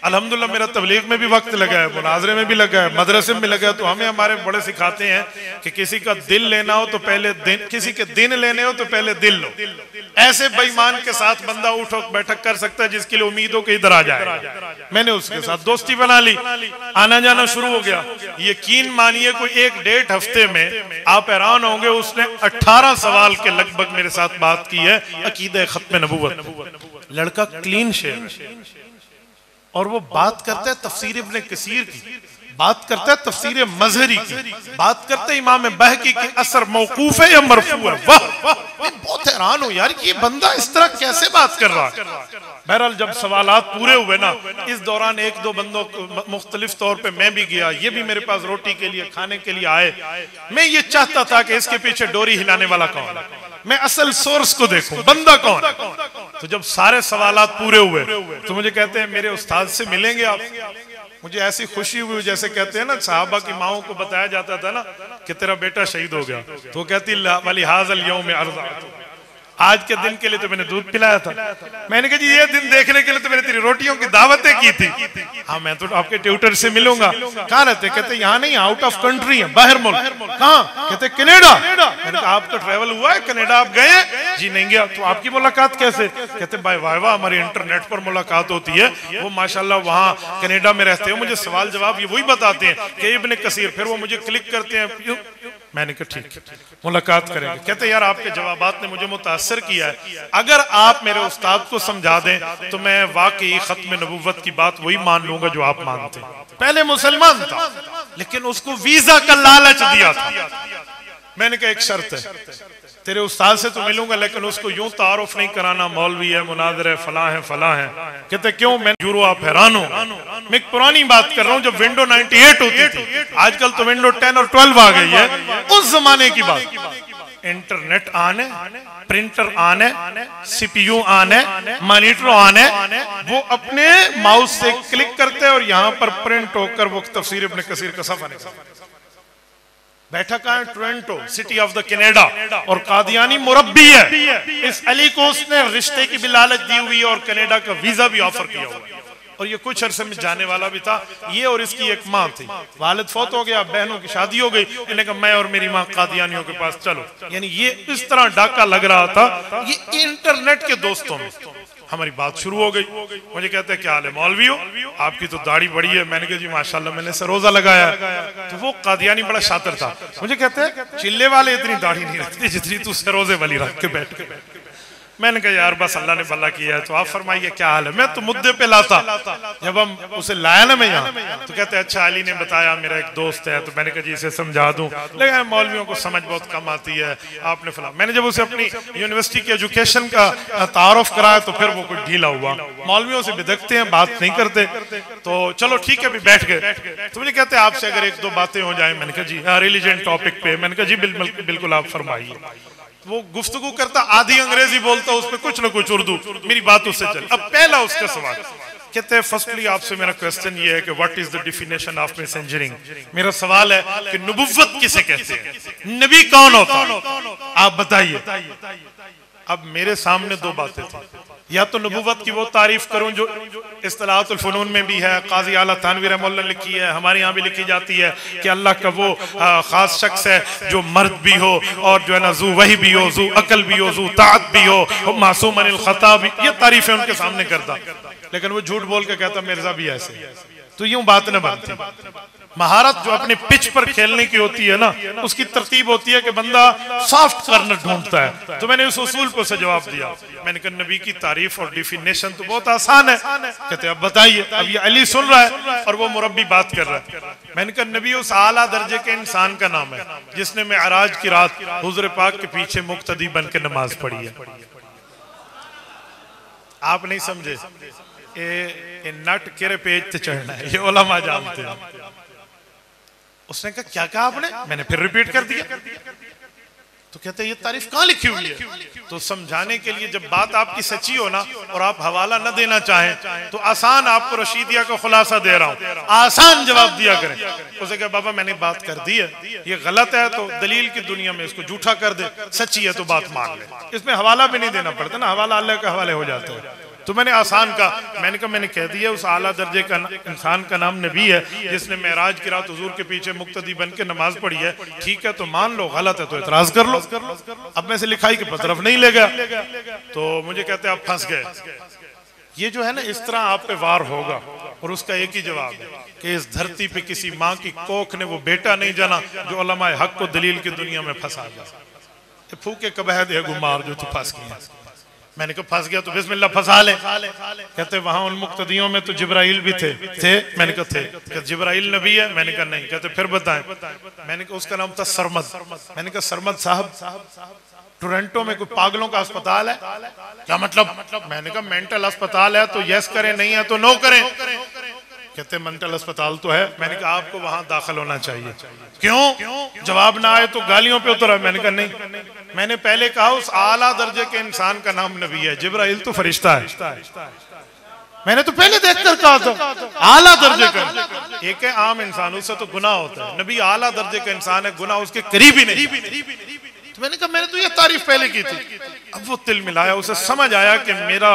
अल्हम्दुलिल्लाह मेरा तबलीग में भी वक्त लगा है, मुनाजरे में भी लगा है, मदरसे में लगा है तो हमें हमारे बड़े सिखाते हैं कि किसी का दिल लेना हो तो पहले दिन, किसी के दिन लेने हो तो पहले दिल लो। ऐसे बेईमान के साथ बंदा उठो बैठक कर सकता है जिसके लिए उम्मीद हो कि इधर आ जाए। मैंने उसके साथ दोस्ती बना ली, आना जाना शुरू हो गया। यकीन मानिए कोई एक डेढ़ हफ़्ते में आप हैरान होंगे, उसने अट्ठारह सवाल के लगभग मेरे साथ बात की है अकीद खत्म नबूवत लड़का क्लीन शेर और वो बात करता है तफसीर इब्ने कसीर की। बात करता है तफसीर मजहरी की। बात करते इमाम बहकी की असर मौकूफ है या मरफू है? वाह बहुत हैरान हो यार ये बंदा इस तरह कैसे बात कर रहा है? बहरहाल जब सवाल पूरे हुए ना, इस दौरान एक दो बंदों को मुख्तलिफ़ तौर पे मैं भी गया, ये भी मेरे पास रोटी के लिए, खाने के लिए आए। मैं ये चाहता था कि इसके पीछे डोरी हिलाने वाला कौन? मैं असल सोर्स को देखूँ। बंदा कौन तो जब सारे सवाल पूरे हुए तो मुझे कहते हैं, मेरे उस्ताद से मिलेंगे आप? मुझे ऐसी खुशी हुई, जैसे कहते हैं ना, साहबा की माओ को बताया जाता था ना, कि तेरा बेटा शहीद हो गया। तो कहती वाली हाजल में अर्जा। आज के दिन के लिए तो मैंने दूध पिलाया था। मैंने कहा जी, ये दिन देखने के लिए तो मैंने तेरी रोटियों की दावतें की थी। हाँ मैं तो आपके ट्यूटर से मिलूँगा। कहाँ रहते? कहते, यहाँ नहीं आउट ऑफ़ कंट्री है, बाहर मुल्क। कहाँ? कहते, कनेडा। कहा आपका ट्रेवल हुआ है, कनेडा आप गए जी नहीं गया। तो आपकी मुलाकात कैसे? कहते, भाई वाह हमारी इंटरनेट पर मुलाकात होती है। वो माशाला वहाँ कनेडा में रहते हो। मुझे सवाल जवाब ये वही बताते हैं कि इब्ने कसीर, फिर वो मुझे क्लिक करते हैं। मैंने कहा, ठीक मुलाकात करेंगे। कहते यार, आपके जवाब ने मुझे मुतासर किया है। अगर आप मेरे उस्ताद को समझा दें तो मैं वाकई खत्म नबूवत की बात वही मान लूँगा जो आप मानते हैं। पहले मुसलमान था, लेकिन उसको वीज़ा का लालच दिया था। मैंने कहा, एक शर्त है तेरे उस्ताद से तो मिलूँगा, लेकिन उसको यूँ तारुफ नहीं कराना, मौलवी है, मुनादर है, फला है फला है। कहते, क्यों? मैं यूरो आप हैरान हो। मैं एक पुरानी बात कर रहा हूँ, जब विंडो 98 होती थी। आजकल तो विंडो 10 और 12 आ गई है। उस जमाने की बात। इंटरनेट आने प्रिंटर आने सीपीयू आने मॉनिटर आने, वो अपने माउस से क्लिक करते और यहाँ पर प्रिंट होकर वो तफसीर अपने कसीर का सफ़ा निकलता बैठा कहा है Toronto, city of the Canada, और कादियानी मुरब्बी है। इस अली को उसने रिश्ते की भी लालच दी हुई और कनेडा का वीज़ा भी ऑफ़र किया हुआ और ये कुछ अरसे में जाने वाला भी था। ये और इसकी एक माँ थी। वालिद फौत हो गया, बहनों की शादी हो गई। इन्हें कहा, मैं और मेरी माँ कादियानियों के पास चलो। यानी ये इस तरह डाका लग रहा था, ये इंटरनेट के दोस्तों में। हमारी बात शुरू हो गई। मुझे कहते हैं, क्या हाल है, मौलवी हो? आपकी तो दाढ़ी बड़ी है। मैंने कहा, जी, माशाल्लाह, मैंने सरोजा लगाया तो वो कादियानी बड़ा शातर था। मुझे कहते हैं, चिल्ले वाले इतनी दाढ़ी नहीं रखते जितनी तू सरोजे वाली रख के बैठ के। मैंने कहा, यार, बस अल्लाह ने भला किया है। तो आप फरमाइए, क्या हाल है? मैं तो मुद्दे पे लाता। जब हम उसे लाया ना मैं यहाँ तो कहते अच्छा अली ने बताया, मेरा एक दोस्त है। तो मैंने कहा, जी, इसे समझा दूँ। लेकिन मौलवियों को समझ बहुत कम आती है। आपने फला, मैंने जब उसे अपनी यूनिवर्सिटी के एजुकेशन का तारफ कराया तो फिर वो कुछ ढीला हुआ। मौलवियों से बिदकते हैं, बात नहीं करते। तो चलो, ठीक है, अभी बैठ गए। तो मुझे कहते हैं, आपसे अगर एक दो बातें हो जाए, मैंने कहा, जी रिलीजन टॉपिक पे। मैंने कहा, जी बिल्कुल, आप फरमाइए। वो गुफ्तगु करता, आधी अंग्रेज़ी बोलता उस पर कुछ ना कुछ उर्दू। मेरी बात उससे चल। अब पहला उसका सवाल। कहते हैं फर्स्टली आपसे मेरा क्वेश्चन ये है कि what is the definition of messengering मेरा सवाल है कि नबुवत किसे कहते हैं? नबी कौन होता? आप बताइए। अब मेरे सामने दो बातें थी। या तो नबूवत की वो तारीफ़ करूँ जो इस्तलातुलफनून में भी है, काजी आला थानवी रहमल्ला लिखी है, हमारे यहाँ भी लिखी जाती है कि अल्लाह का वो ख़ास शख्स है जो मर्द भी हो और जो है ना, जू वही भी हो, जू अकल भी हो, जू तात भी हो, मासूम खता भी ये तारीफें उनके सामने करता। लेकिन वो झूठ बोल के कहता, मिर्ज़ा भी ऐसे। तो यूँ बात न बनती। महारत जो अपने पिच पर खेलने की होती है ना उसकी तरतीब होती है कि बंदा सॉफ्ट कर्नर ढूंढता है। तो मैंने उस उसूल को से जवाब दिया। मैंने कहा नबी की तारीफ़ और डिफिनेशन तो बहुत आसान है। कहते अब बताइए अब ये अली सुन रहा है और वो मुरब्बी बात कर रहा है। मैंने कहा नबी उस आला दर्जे के इंसान का नाम है जिसने मैं आराज की रात हुजर पाक के पीछे मुख्तदी बन के नमाज़ पढ़ी है। आप नहीं समझे? ए, ए नट केरे पेज से चढ़ना है। ये ओलामा जानते हैं। उसने कहा, क्या कहा आपने? मैंने फिर रिपीट कर दिया। तो कहते ये तारीफ़ कहाँ लिखी हुई है? तो समझाने के लिए जब बात आपकी सच्ची हो ना, और आप हवाला न देना चाहें तो आसान आपको रशीदिया का खुलासा दे रहा हूँ। आसान जवाब दिया करें। उसे कहा, बाबा, मैंने बात कर दी है। ये गलत है तो दलील की दुनिया में इसको झूठा कर दे। सच्ची है तो बात मान ले। इसमें हवाला भी नहीं देना पड़ता ना। हवाला अल्लाह के हवाले हो जाते हैं। तो मैंने आसान कहा, मैंने कहा, मैंने कह दिया, उस आला दर्जे का इंसान का नाम नबी है, जिसने महराज की रात हजूर के पीछे मुक्तदी बन के नमाज़ पढ़ी है। ठीक है तो मान लो, गलत है तो इतराज कर लो। अब मैं से लिखाई की तरफ़ नहीं ले गया। तो मुझे कहते आप फंस गए। ये जो है ना, इस तरह आप पे वार होगा। और उसका एक ही जवाब है कि इस धरती पे किसी माँ की कोख ने वो बेटा नहीं जाना, जो अल्लाह हक को दलील की दुनिया में फंसा गया। फूके कबहद है गुमार जो तू फंस गया। मैंने कहा, फंस गया तो बिस्मिल्लाह फंसा ले। कहते, वहाँ उन मुक्तदियों में तो जिब्राइल भी थे। थे? मैंने कहा, थे। जिब्राइल नबी है? मैंने कहा, नहीं। कहते, फिर बताएँ। मैंने कहा, उसका नाम था सरमद। मैंने कहा, सरमद साहब, टोरंटो में कोई पागलों का अस्पताल है? क्या मतलब? मैंने कहा, मेंटल अस्पताल है तो यस करें, नहीं है तो नो करें। कहते मेंटल अस्पताल तो है। मैंने कहा, आपको वहाँ दाखिल होना चाहिए। क्यों? जवाब ना आए तो गालियों पे उतरा मैंने कहा, नहीं। मैंने पहले कहा, उस आला दर्जे के इंसान का नाम नबी है। जिब्राइल तो फरिश्ता है। मैंने तो पहले देखकर कहा था, आला दर्जे का एक है, आम इंसान, उससे तो गुना होता है। नबी आला दर्जे का इंसान है गुना उसके करीब ही। नहीं तो मैंने कहा, मैंने तो ये तारीफ़ पहले की थी। अब वो तिल मिलाया, उसे समझ आया कि मेरा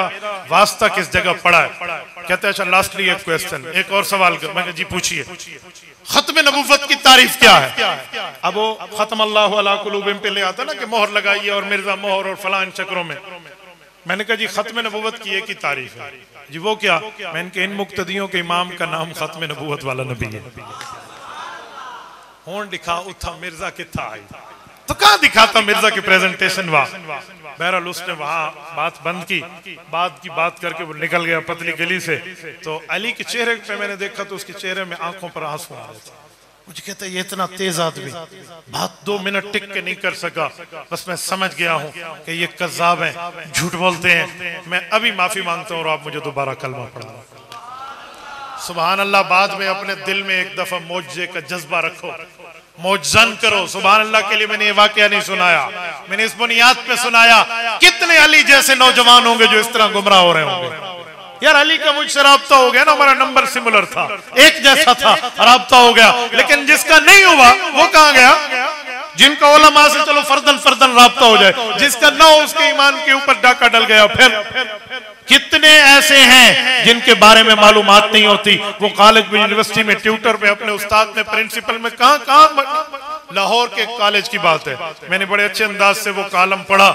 वास्ता किस जगह पड़ा है। कहते हैं अच्छा लास्टली एक क्वेश्चन एक और सवाल कर। मैंने जी, पूछिए। खत्म नबूवत की तारीफ़ क्या है? अब वो खत्म अल्लाह पे ले आता ना कि मोहर लगाइए और मिर्ज़ा मोहर और फला इन चक्रों में। मैंने कहा, जी, खत्म नबूवत की एक ही तारीफ़ है। जी, वो क्या? मैंने कहा इन मुक्तदियों के इमाम का नाम खत्म नबूवत वाला नबी है। हूँ दिखा उथा मिर्ज़ा किथा आई? तो कहा दिखाता मिर्ज़ा की प्रेजेंटेशन वाह? बहरहाल उसने वहाँ बात बंद की। बात की बात करके वो निकल गया पतली गली से। तो अली के चेहरे पे मैंने देखा तो उसके चेहरे में आँखों पर आँसू आ रहे थे। मुझे कहते ये इतना तेज आदमी बात दो मिनट टिक के नहीं कर सका। बस मैं समझ गया हूँ कि ये कजाब है झूठ बोलते हैं। मैं अभी माफ़ी माँगता हूँ और आप मुझे दोबारा कलमा पढ़ा सुबह अल्लाह बाद में अपने दिल में एक दफ़ा मोजे का जज्बा रखो। मोजन करो सुबह अल्लाह के लिए मैंने ये वाक्य नहीं सुनाया। मैंने इस बुनियाद पे सुनाया, कितने अली जैसे नौजवान होंगे जो इस तरह गुमराह हो रहे होंगे? यार, अली का मुझसे रबता हो गया ना, हमारा नंबर सिमिलर था, एक जैसा था, रबता हो गया। लेकिन जिसका नहीं हुआ, वो कहा गया? जिनका ओलमा से चलो फर्दन फर्दन रहा हो जाए, जिसका ना हो उसके ईमान के ऊपर डाका डल गया, फिर कितने ऐसे हैं जिनके बारे में मालूम नहीं होती? वो कॉलेज में यूनिवर्सिटी में ट्यूटर में, अपने उस्ताद में प्रिंसिपल में, कहा कहा लाहौर के कॉलेज की बात है। मैंने बड़े अच्छे अंदाज से वो कॉलम पढ़ा।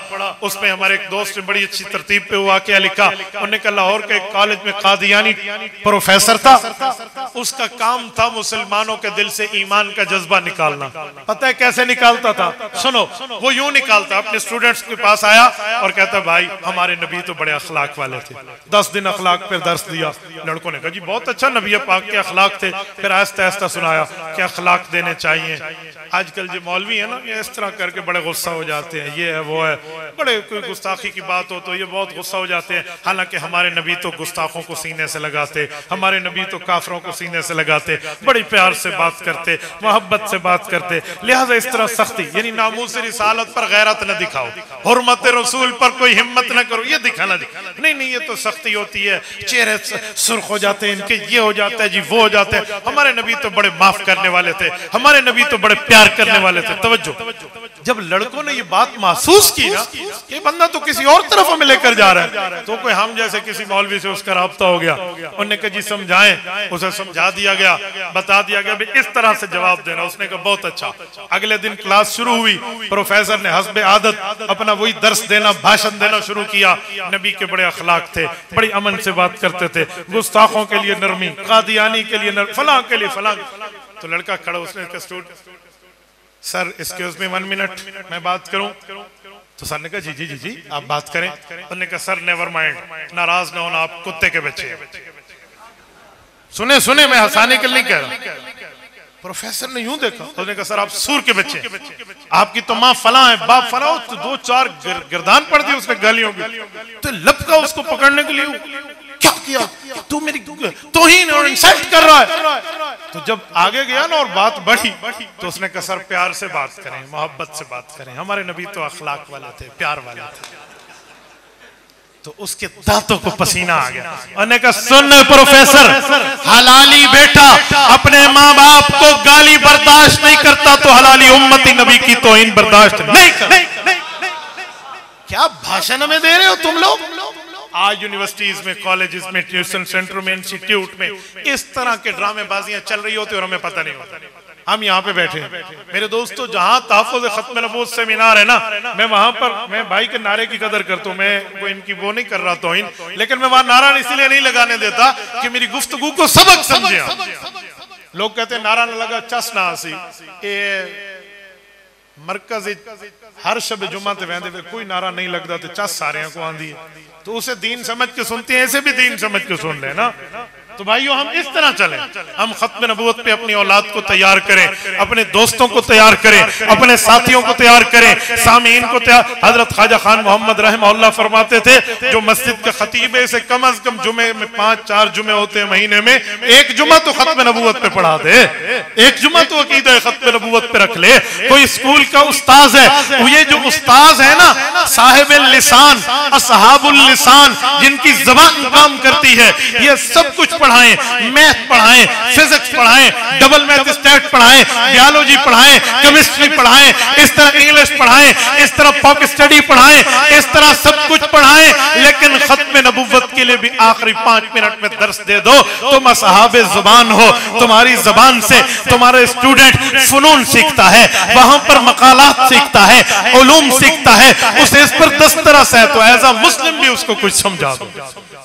उसमें हमारे एक दोस्त ने बड़ी अच्छी तरतीब पे हुआ, क्या लिखा? उन्होंने कहा, लाहौर के कॉलेज में कादियानी प्रोफेसर था। उसका काम था मुसलमानों के दिल से ईमान का जज्बा निकालना। पता है कैसे निकालता था? सुनो, वो यूँ निकालता, अपने स्टूडेंट्स के पास आया और कहता, भाई, हमारे नबी तो बड़े अखलाक वाले थे। दस दिन अखलाक पर दर्श दिया। लड़कों ने कहा, जी, बहुत अच्छा नबी पाक के अखलाक थे। फिर आहिस्ता आहिस्ता सुनाया कि अखलाक देने चाहिए? आजकल जो मौलवी है ना, ये इस तरह करके बड़े गुस्सा हो जाते हैं। ये है, वो है। बड़े कोई गुस्ताखी की बात हो तो ये बहुत गुस्सा हो जाते हैं। हालाँकि हमारे नबी तो गुस्ताखों को सीने से लगाते, हमारे नबी तो काफरों को सीने से लगाते, बड़ी प्यार से बात करते, मोहब्बत से बात करते। लिहाजा इस तरह सख्ती, यानी नामूस रिसालत पर गैरत न दिखाओ। हरमत रसूल पर कोई हिम्मत न करो, ये दिखाना नहीं नहीं, ये तो सख्ती होती है। चेहरे सुर्ख हो जाते हैं, इनके ये हो जाता है जी, वो हो जाते हैं। हमारे नबी तो बड़े माफ़ करने वाले थे। हमारे नबी तो बड़े प्यार करने वाले थे। तवज्जो। जब लड़कों ने ये बात महसूस की ना ये बंदा तो किसी और तरफ़ हमें लेकर जा रहा है तो कोई हम जैसे किसी मौलवी से उसका रबता हो गया। उन्होंने कहा, जी, समझाएँ। उसे समझा दिया गया, बता दिया गया इस तरह से जवाब देना। उसने कहा, बहुत अच्छा। अगले दिन क्लास शुरू हुई, प्रोफेसर ने हसब आदत अपना वही दर्श देना, भाषण देना शुरू किया। नबी के बड़े अखलाक थे, बड़ी अमन से बात करते थे। गुस्ताखों के लिए नरमी, कादियानी के लिए फला के लिए फला। तो लड़का खड़ा, उसने sir excuse me one minute मैं बात करूँ? तो सर ने कहा, जी जी जी जी, आप बात करें। उन्होंने कहा, सर नेवर माइंड नाराज़ ना होना, आप कुत्ते के बच्चे सुने सुने, मैं हंसाने के लिए कह रहा। प्रोफेसर ने यूँ देखा उसने कहा, सर, आप सूर के बच्चे आपकी तो माँ फला है, बाप फला तो दो चार गिरदान पड़ दी उसने गालियों की। तो लपका उसको पकड़ने के लिए। क्या किया। तू मेरी तोहीन और इंसल्ट कर रहा है। तो जब आगे गया ना और बात बढ़ी तो उसने कहा, सर, प्यार से बात करें, मोहब्बत से बात करें। हमारे नबी तो अखलाक वाले थे, प्यार वाले थे। तो उसके दांतों को पसीना आ गया। उन्होंने कहा, सुन प्रोफेसर, हलाली बेटा, अपने माँ बाप को गाली बर्दाश्त नहीं करता तो हलाली उम्मती नबी की तो इन बर्दाश्त नहीं क्या भाषण में दे रहे हो तुम लोग? आज यूनिवर्सिटीज में कॉलेजेस में ट्यूशन सेंटर में इंस्टीट्यूट में इस तरह के ड्रामेबाजियाँ चल रही होती और हमें पता नहीं होता। हम यहाँ पे बैठे हैं। मेरे दोस्तों, जहाँ तहफुज खत्म नबूत सेमिनार है ना, मैं वहाँ पर, मैं भाई के नारे की कदर करता हूँ, मैं वो इनकी वो नहीं कर रहा तो इन लेकिन मैं वहाँ नारा इसलिए नहीं लगाने देता कि मेरी गुफ्तगु को सबक समझे लोग कहते हैं, नारा न लगा चस ना हसी मरकज हर शब जुमा ते वेंदे कोई नारा नहीं लगता तो चस सारे को आंदी है। तो उसे दीन समझ के सुनते हैं ऐसे भी दीन समझ के सुन ले ना तो भाइयों, हम इस तरह चले। हम खत्म नबूत पे अपनी औलाद को तैयार करें, अपने दोस्तों को तैयार करें, अपने साथियों को तैयार करें, सामीन को तैयार हज़रत ख्वाजा खान मोहम्मद रहम फरमाते थे जो मस्जिद के खतीब से कम अज कम जुमे में पाँच, चार जुमे होते हैं महीने में, एक जुमा तो खत्म नबूत पे पढ़ा दे। एक जुमा तो अकीद खत्म नबूत पे रख ले। कोई स्कूल का उस्ताज है ये जो उस्ताज है ना साहेब लिसान, असहाबुल लिसान, जिनकी जबान काम करती है, ये सब कुछ पढ़ाएँ मैथ पढ़ाएँ फिजिक्स पढ़ाएँ डबल मैथ स्टैट पढ़ाएँ बायोलॉजी पढ़ाएँ केमिस्ट्री पढ़ाएँ इस तरह इंग्लिश पढ़ाएँ इस तरह पॉक स्टडी पढ़ाएँ इस तरह सब कुछ पढ़ाएँ लेकिन खत्म नबुवत के लिए भी आखिरी पाँच मिनट में दर्स दे दो। तुम असहाब ज़ुबान हो तुम्हारी जबान से तुम्हारे स्टूडेंट फनून सीखता है वहाँ पर मकालात सीखता है उलूम सीखता है उसे इस पर दस तरस है तो एज अ मुस्लिम भी उसको कुछ समझा दो।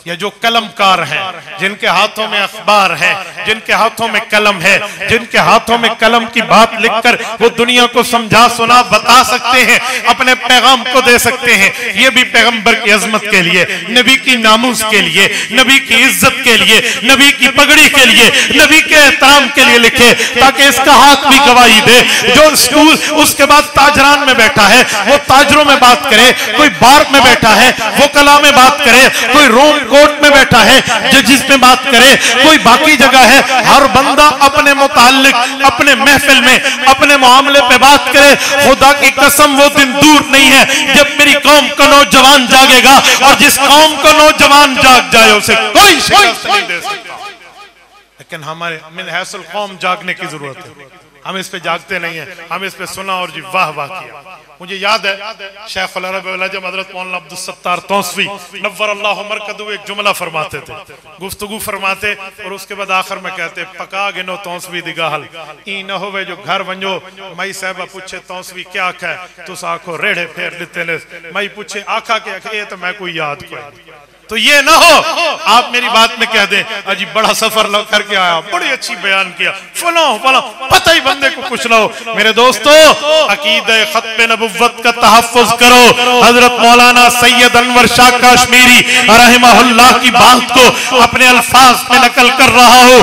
ये जो कलमकार हैं जिनके हाथों में अखबार है, जिनके हाथों में कलम है, जिनके हाथों में कलम की बात लिखकर वो दुनिया को समझा, सुना, बता सकते हैं, अपने पैगाम को दे सकते हैं। ये भी पैगंबर की अजमत के लिए, नबी की नामूस के लिए, नबी की इज़्ज़त के लिए, नबी की पगड़ी के लिए, नबी के एहतराम के लिए लिखे, ताकि इसका हाथ भी गवाही दे। जो स्कूल, उसके बाद ताजरान में बैठा है, वो ताजरों में बात करे, कोई बार में बैठा है, वो कला में बात करे, कोई रोम कोर्ट में बैठा है, जजिस में बात करे कोई बाकी जगह है, हर बंदा अपने मुतालिक, अपने महफिल में, अपने मामले पे बात करे। खुदा की कसम, वो दिन दूर नहीं है जब मेरी कौम का नौजवान जागेगा और जिस कौम का नौजवान जाग जाए, उसे कोई लेकिन हमारे कौम जागने की ज़रूरत है। हम इस पे जागते नहीं हैं। हम इस पे सुना और जी वाह वाह किया। मुझे याद है, शेख हज़रत तौसवी नव्वर अल्लाह एक जुमला फरमाते थे। गुफ्तगु फरमाते, और उसके बाद आखिर में कहते, पका गिनो तौसवी दिगाहल ई न होवे जो घर वंजो मई साहबा पूछे तौसवी क्या आखा है? तुस आखो रेड़े फेर दिते ने। मई पूछे, आखा के आखे? ये तो मैं कोई याद कोई तो ये ना हो। आप मेरी बात में कह दें, अजी बड़ा सफ़र करके आया, बड़ी अच्छी बयान किया। फलो फलो पता ही बंदे को कुछ ना हो। मेरे दोस्तों, अकीद खत्म नबुवत का तहफ़ुज़ करो। हज़रत मौलाना सैयद अनवर शाह कश्मीरी, रहमहुल्लाह की बात को अपने अल्फाज में नकल कर रहा हो।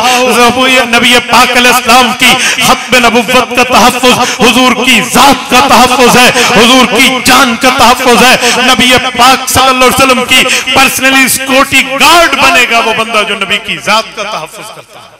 नबी पाक इस्लाम की खत्म नबुवत का तहफ़ुज़ हुजूर की जात का तहफ़ुज़ है, हुजूर की जान का तहफ़ुज़ है। नबी पाक सल्लल्लाहु अलैहि वसल्लम की पर्सनल फाइनली कोटी गार्ड बनेगा वो बंदा जो नबी की जात का तहफ़ करता है।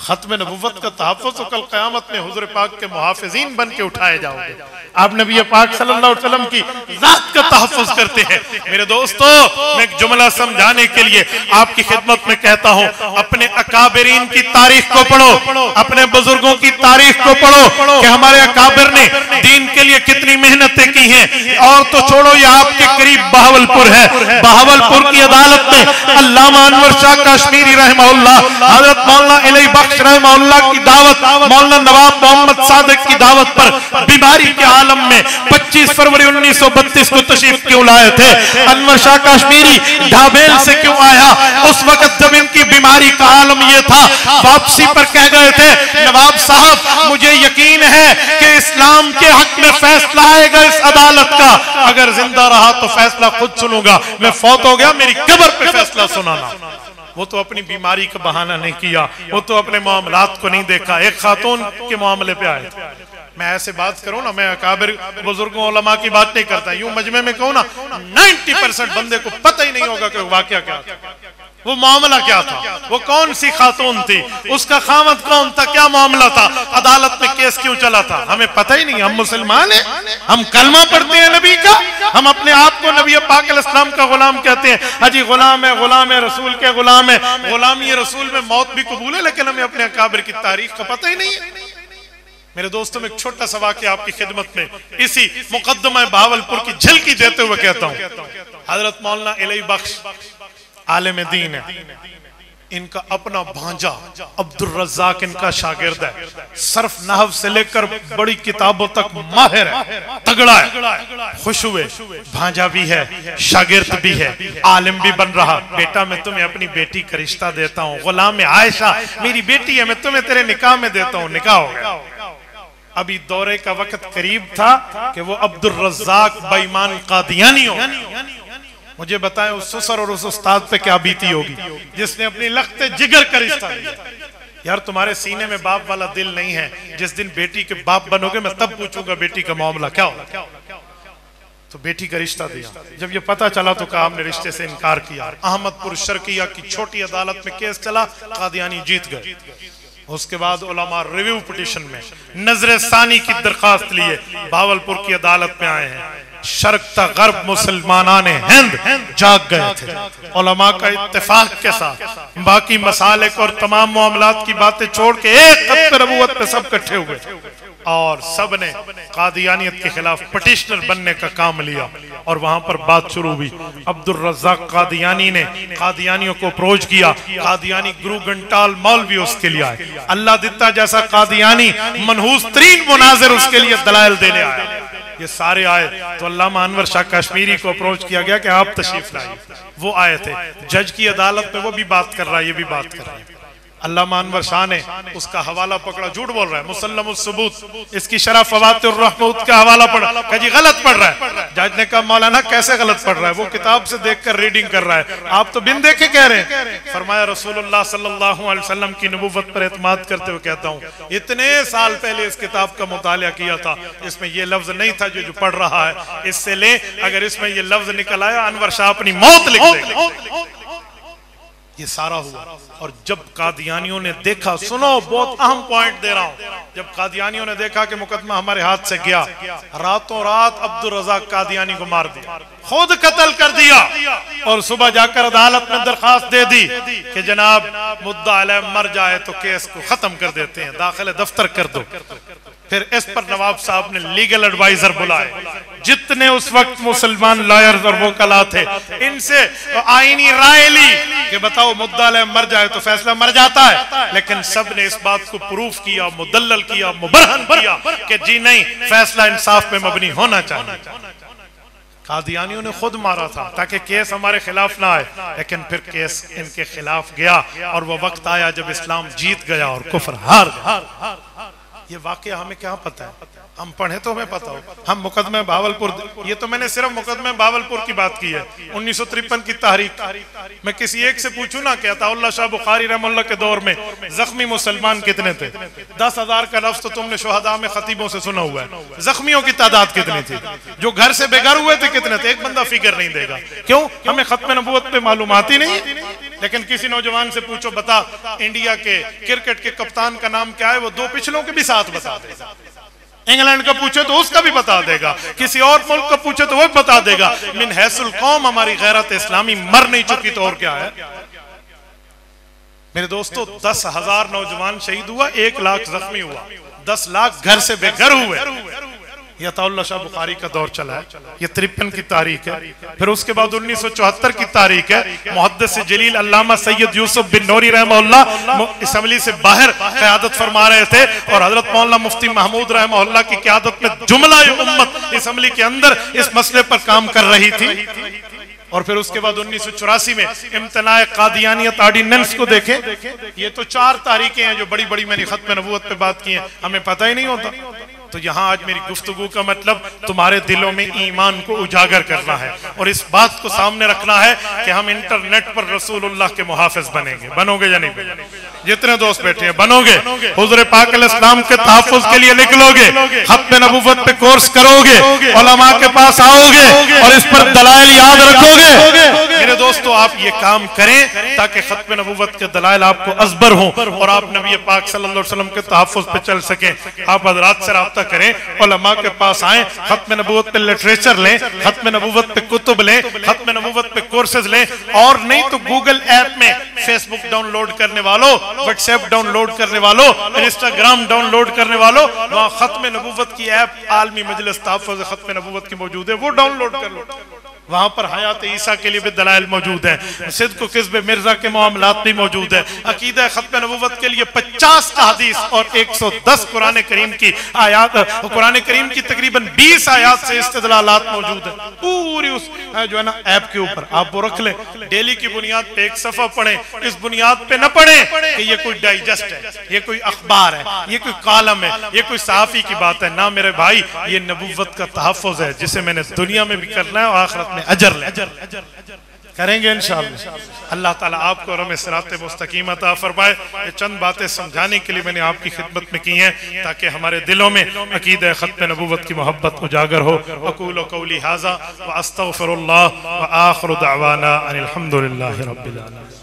खत्म नबुवत का तहफ़ तो कल क़यामत में हुजूर पाक के मुहाफिजीन बन के उठाए जाओगे। आप नबी पाक सल्लल्लाहु अलैहि वसल्लम की जात का तहफ़ करते हैं। मेरे दोस्तों, मैं एक जुमला समझाने के लिए आपकी खिदमत में कहता हूँ, अपने अकाबरीन की तारीख को पढ़ो, अपने बुज़ुर्गों की तारीख को पढ़ो कि हमारे अकाबिर ने दीन के लिए कितनी मेहनतें की हैं। और तो छोड़ो, ये आपके करीब बहावलपुर है। बहावलपुर की अदालत में अल्लामा अनवर शाह कश्मीरी रहमहुल्लाह, हज़रत मौलाना इलही बख्श की दावत, मौलाना नवाब मोहम्मद सादिक की दावत पर बीमारी के आलम में 25 फरवरी 1932 को तशरीफ़ क्यों लाए थे? अनवर शाह कश्मीरी ढाबेल से क्यों आया? उस वक्त जब इनकी बीमारी का आलम यह था, वापसी पर कह गए थे, नवाब साहब, मुझे यकीन है कि इस्लाम के हक में फैसला आएगा इस अदालत का। अगर ज़िंदा रहा तो फैसला खुद सुनूँगा। मैं फौत हो गया, मेरी कबर पे फैसला सुनाना। वो तो अपनी बीमारी का बहाना नहीं किया, वो तो अपने मामला को नहीं देखा। एक खातून के मामले पे आए। मैं ऐसे बात करूँ ना, मैं अकाबिर बुज़ुर्गों ओलमा की बात नहीं करता। यूँ मजमे में कहूँ ना 90 परसेंट बंदे को पता ही नहीं होगा कि वाक्य क्या वो मामला क्या था? वो कौन सी खातून थी? उसका खामद कौन था? क्या मामला था? अदालत में केस क्यों चला था? हमें पता ही नहीं, हम मुसलमान हैं। हम कलमा पढ़ते हैं नबी का। हम अपने आप को नबी पाक इस्लाम का गुलाम कहते हैं। अजी गुलाम है गुलाम है, रसूल के गुलाम है। गुलामी रसूल में मौत भी कबूल है, लेकिन हमें अपने अकाबिर की तारीख का पता ही नहीं है। मेरे दोस्तों, में एक छोटा सा वाक्य आपकी खिदमत में इसी मुकदमा बावलपुर की झलकी देते हुए कहता हूँ। हज़रत मौलाना इलई बख्श आलम दीन है। इनका अपना भांजा अब्दुल रज्जाक इनका शागिर्द है। सर्फ नहव से लेकर बड़ी किताबों तक माहिर है। तगड़ा है। खुश हुए। भांजा भी है। शागिर्द भी है। आलिम भी बन रहा। बेटा, मैं तुम्हें अपनी बेटी का रिश्ता देता हूँ। गुलाम आयशा, मेरी बेटी है। मैं तुम्हें तेरे निकाह में देता हूँ। निकाह हो गया। अभी दौरे का वक्त करीब था कि वो अब्दुल रज्जाक बेईमान कादियानी हो मुझे बताएँ उस ससुर और उस उस्ताद पे क्या बीती होगी, जिसने अपनी लखते जिगर का। रिश्ता यार, तुम्हारे सीने में बाप वाला दिल नहीं है। जिस दिन बेटी के बाप बनोगे, मैं तब पूछूँगा, बेटी का मामला क्या होगा तो बेटी का रिश्ता दिया। जब ये पता चला तो कहा, हमने रिश्ते से इनकार किया। अहमदपुर शर्किया की छोटी अदालत में केस चला, कादियानी जीत गए। उसके बाद उलमा रिव्यू पिटिशन में नज़र सानी की दरखास्त लिए, बावलपुर की अदालत में आए हैं। शर्क गर्ब मुसलमान हिंद जाग गए थे। उलमा का इत्तेफाक के साथ, बाकी मसालिक और तमाम मामला की बातें छोड़ के एक नबूवत पे सब इकट्ठे हुए। और सबने कादियानियत के खिलाफ पटिशनर बनने का काम लिया और वहाँ पर बात शुरू हुई। अब्दुल रजाक कादियानी ने कादियानियों को अप्रोच किया। कादियानी गुरु घंटाल मौल भी उसके लिए आए। अल्लाह दिता जैसा कादियानी, मनहूस तरीन मुनाजिर उसके लिए दलाल देने आए। ये सारे आए तो अल्लाह अनवर शाह कश्मीरी को अप्रोच किया गया कि आप तशरीफ़ लाइए। वो आए थे। जज की अदालत में वो भी बात कर रहा है, ये भी बात कर रहा है। अल्लाह अनवर शाह ने उसका हवाला पकड़ा, झूठ बोल रहा है। मुसलम सबूत, इसकी शराफ फवात का हवाला कहा जी, गलत पढ़ रहा है। जज ने कहा, मौलाना कैसे गलत पढ़ रहा है? वो किताब से देखकर रीडिंग कर रहा है। आप तो बिन देखे कह रहे हैं। फरमाया, रसूलुल्लाह सल्लल्लाहु की नबूवत पर एतमाद करते हुए कहता हूँ, इतने साल पहले इस किताब का मुताला किया था। इसमें ये लफ्ज नहीं था जो जो पढ़ रहा है। इससे ले, अगर इसमें ये लफ्ज निकल आया, अनवर शाह अपनी मौत लिख ये सारा हुआ। और जब कादियानियों ने देखा, सुनो, बहुत अहम पॉइंट दे रहा हूँ। जब कादियानियों ने देखा कि मुकदमा हमारे हाथ से गया, रातों रात अब्दुल रजाक कादियानी को मार दिया। खुद कत्ल कर दिया। और सुबह जाकर अदालत में दरखास्त दे दी कि जनाब, मुद्दा मर जाए तो केस को खत्म कर देते हैं, दाखिल दफ्तर कर दो। फिर इस पर नवाब साहब ने लीगल एडवाइजर बुलाए। जितने उस वक्त मुसलमान लॉयर्स और वोकला थे, इनसे तो आईनी राय ली कि बताओ मुद्दा मर जाए तो फैसला मर जाता है। लेकिन सबने इस बात को प्रूफ किया, मुदल्लल किया, मुबरहन किया कि जी नहीं, फैसला इंसाफ पे मबनी होना चाहिए। कादियानियों ने खुद मारा था ताकि केस हमारे खिलाफ ना आए, लेकिन फिर केस इनके खिलाफ गया और वो वक्त आया जब इस्लाम जीत गया और कुफर हार ये वाक्य हमें क्या पता है? हम पढ़े तो हमें पता हो। हम मुकदमे बावलपुर ये तो मैंने सिर्फ़ मुकदमे बावलपुर की बात की है। उन्नीस की तारीख। मैं किसी एक से पूछू ना क्या था शाह बुखारी रहमुल्ला के दौर में जख्मी मुसलमान कितने थे? दस हज़ार का लफ्ज तो तुमने शोहदा में खतीबों से सुना हुआ है। जख्मियों की तादाद कितनी थी? जो घर से बेघर हुए थे कितने थे? एक बंदा फ़िक्र नहीं देगा। क्यों? हमें खत्म नबूत पे मालूम आती नहीं। लेकिन किसी नौजवान से पूछो, बता, इंडिया के क्रिकेट के कप्तान का नाम क्या है? वो दो पिछलों के भी साथ बता दे इंग्लैंड का पूछे तो उसका भी बता देगा। किसी और मुल्क का पूछे तो वो बता देगा। मिन हैसुल कौम, हमारी गैरत इस्लामी मर नहीं चुकी तो और क्या है? मेरे दोस्तों, दस हज़ार नौजवान शहीद हुआ, एक लाख जख्मी हुआ। दस लाख घर से बेघर हुए। यताउल्ला शाह बुखारी का दौर चला है। ये तिरपन की तारीख है। फिर उसके बाद उन्नीस सौ चौहत्तर की तारीख है। मुहदस जलील अल्लामा सैयद यूसुफ बिन नौरी रहमल्ला असम्बली से बाहर क्यादत फरमा रहे थे और हज़रत मौलाना मुफ्ती महमूद रहमल्ला की क्यादत में जुमला उम्मत असम्बली के अंदर इस मसले पर काम कर रही थी। और फिर उसके बाद उन्नीस सौ चौरासी में इम्तना कादियानियत को देखें। ये तो चार तारीखें हैं जो बड़ी बड़ी मैंने खत्म नबूत पे बात की है। हमें पता ही नहीं होता। तो यहाँ आज मेरी गुफ्तगु का मतलब तुम्हारे दिलों में ईमान को उजागर करना है और इस बात को सामने रखना है कि हम इंटरनेट पर रसूलुल्लाह के मुहाफिज बनेंगे। बनोगे या नहीं जितने दोस्त बैठे हैं बनोगे? हुजूर पाक इस्लाम के तहफ़ुज़ के लिए निकलोगे खत्म नबूवत पे कोर्स करोगे? के पास आओगे? और इस पर दलाइल याद रखोगे? दोस्तों आप ये काम करें ताकि खत्म नबूवत के दलाइल आपको अजबर हो और आप नबी पाक सल्लल्लाहु के तहफ़ुज़ पे चल सकें। आप हजरात से रबता करें, उलमा के पास आए, खत्म नबूवत पे लिटरेचर लें, खत्म नबूवत पे कुतुब लें, खत्म नबूवत पे कोर्सेज लें और नहीं तो गूगल ऐप में फेसबुक डाउनलोड करने वालों, व्हाट्सएप डाउनलोड करने वालों, इंस्टाग्राम डाउनलोड करने वालों, वहाँ खत्म नबूवत की ऐप आलमी मजलिस तहफ़ खत्म नबूवत की मौजूद है, वो डाउनलोड कर लो। वहाँ पर हयात ईसा के लिए भी दलाइल मौजूद है। सिद्ध को किसब मिर्ज़ा के मामला भी मौजूद है। अकीद खत्म नबूवत के लिए पचास अहदीस और एक सौ दस कुरान करीम की आयात, कुरान करीम की तकरीबन बीस आयात से इस्तलात मौजूद है। पूरी उस जो है ना, ऐप के ऊपर आप वो रख लें। डेली की बुनियाद पे एक सफ़ा पढ़े। इस बुनियाद पे न पढ़े कि ये कोई डाइजेस्ट है, ये कोई अखबार है, ये कोई कालम है, ये कोई साफी की बात है। ना मेरे भाई, ये नबूवत का तहफ़ है, जिसे मैंने दुनिया में भी करना है और आखिरत में में अजर ले। करेंगे इंशाल्लाह। अल्लाह ताला आपको और हमें सरात मुस्तकीम अता फरमाए। ये चंद बातें समझाने के लिए मैंने आपकी खिदमत में की हैं, ताकि हमारे दिलों में अकीद ख़त नबूवत की मोहब्बत उजागर हो। अकूल कौली हाजा, व अस्तफ़र आखिर दावाना अनिल हम्दुलिल्लाहि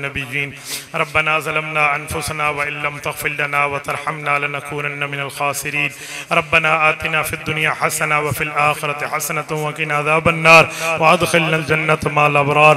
नबिय्यीन रब्बना ज़लमना अनफुसना व इल्लम तग़फिर लना व तरहमना लनकूनन्न मिनल खासिरीन रब्बना आतिना फिद दुनिया हसना व फिल आखिरति हसनतन व किना अज़ाबन नार व अदखिलना जन्नत माल अबरार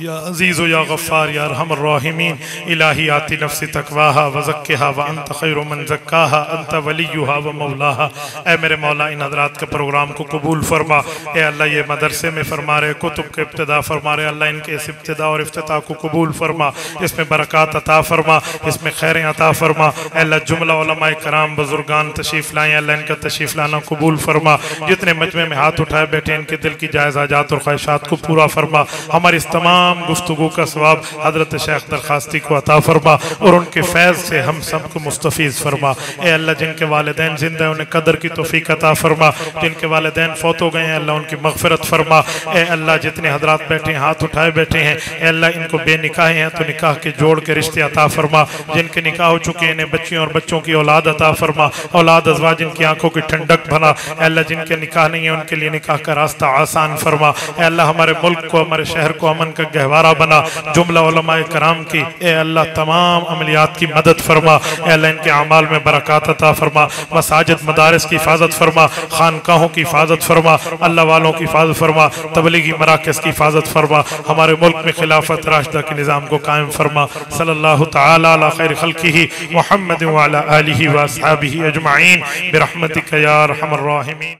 या अज़ीज़ या गफ़ार या रहम राहिमीन इलाही आती नफ्सी तकवाहा व ज़क्किहा व अंत खैर मन ज़क्काहा अंत वलीयुहा व मौलाहा ए मेरे मौला इन हजरात के प्रोग्राम को कबूल फरमा ए अल्लाह ये मदरसे में फरमा रहे कुतुब के इब्तदा फरमा रहे अल्लाह इनके इस इब्तदा और इफ्तः को कबूल फरमा इसमें बरक़ात अता फरमा इसमें खैरें अता फरमा। अल्लाह जुमला कराम, बुजुर्गान तशरीफ़ लाएँ अल्लाह इनका तशरीफ़ लाना कबूल फरमा। जितने मजमे में हाथ उठाए बैठे, इनके दिल की जायज़ आजात और ख्वाहिशात को पूरा फरमा। हमारी इस तमाम गुफ्तु का सवाब हज़रत शेख दरखास्ती को अता फरमा और उनके फैज़ से हम सबको मुस्तफ़ीज़ फरमा। ए अल्लाह, जिनके वालदेन ज़िंदा उन्हें कदर की तोफ़ी अता फरमा। जिनके वालदेन फौत हो गए हैं, अल्लाह उनकी मगफरत फरमा। ए अल्लाह, जितने हजरात बैठे हाथ उठाए बैठे हैं। अल्लाह, इनको बेनिकाह हैं तो निकाह के जोड़ के रिश्ते अता फरमा। जिनके निकाह हो चुके हैं, इन्हें बच्चियों और बच्चों की औलाद अता फरमा। औलाद अजवा जिनकी आँखों की ठंडक बना। अल्लाह, जिनके निकाह नहीं है, उनके लिए निकाह का रास्ता आसान फरमा। अल्लाह, हमारे मुल्क को, हमारे शहर को अमन का गहवारा बना। जुमला कराम की ए अल्लाह, तमाम अमलियात की मदद फरमा। अल्लाह, इनके अमाल में बरकत अता फरमा। मसाजिद, मदारस की हिफाजत फरमा। खानकाहों की हिफाजत फरमा। अल्लाह वालों की हिफाजत फरमा। तबलीगी मराकज की हिफाजत फरमा। हमारे मुल्क में खिलाफत राशदा के निज़ाम को कायम फरमा। सल्ला तैर अला खैर खल्किही मुहम्मद व अला आलिहि व अस्हाबिही अजमाइन। बिरहमतिक या अरहमर राहिमीन।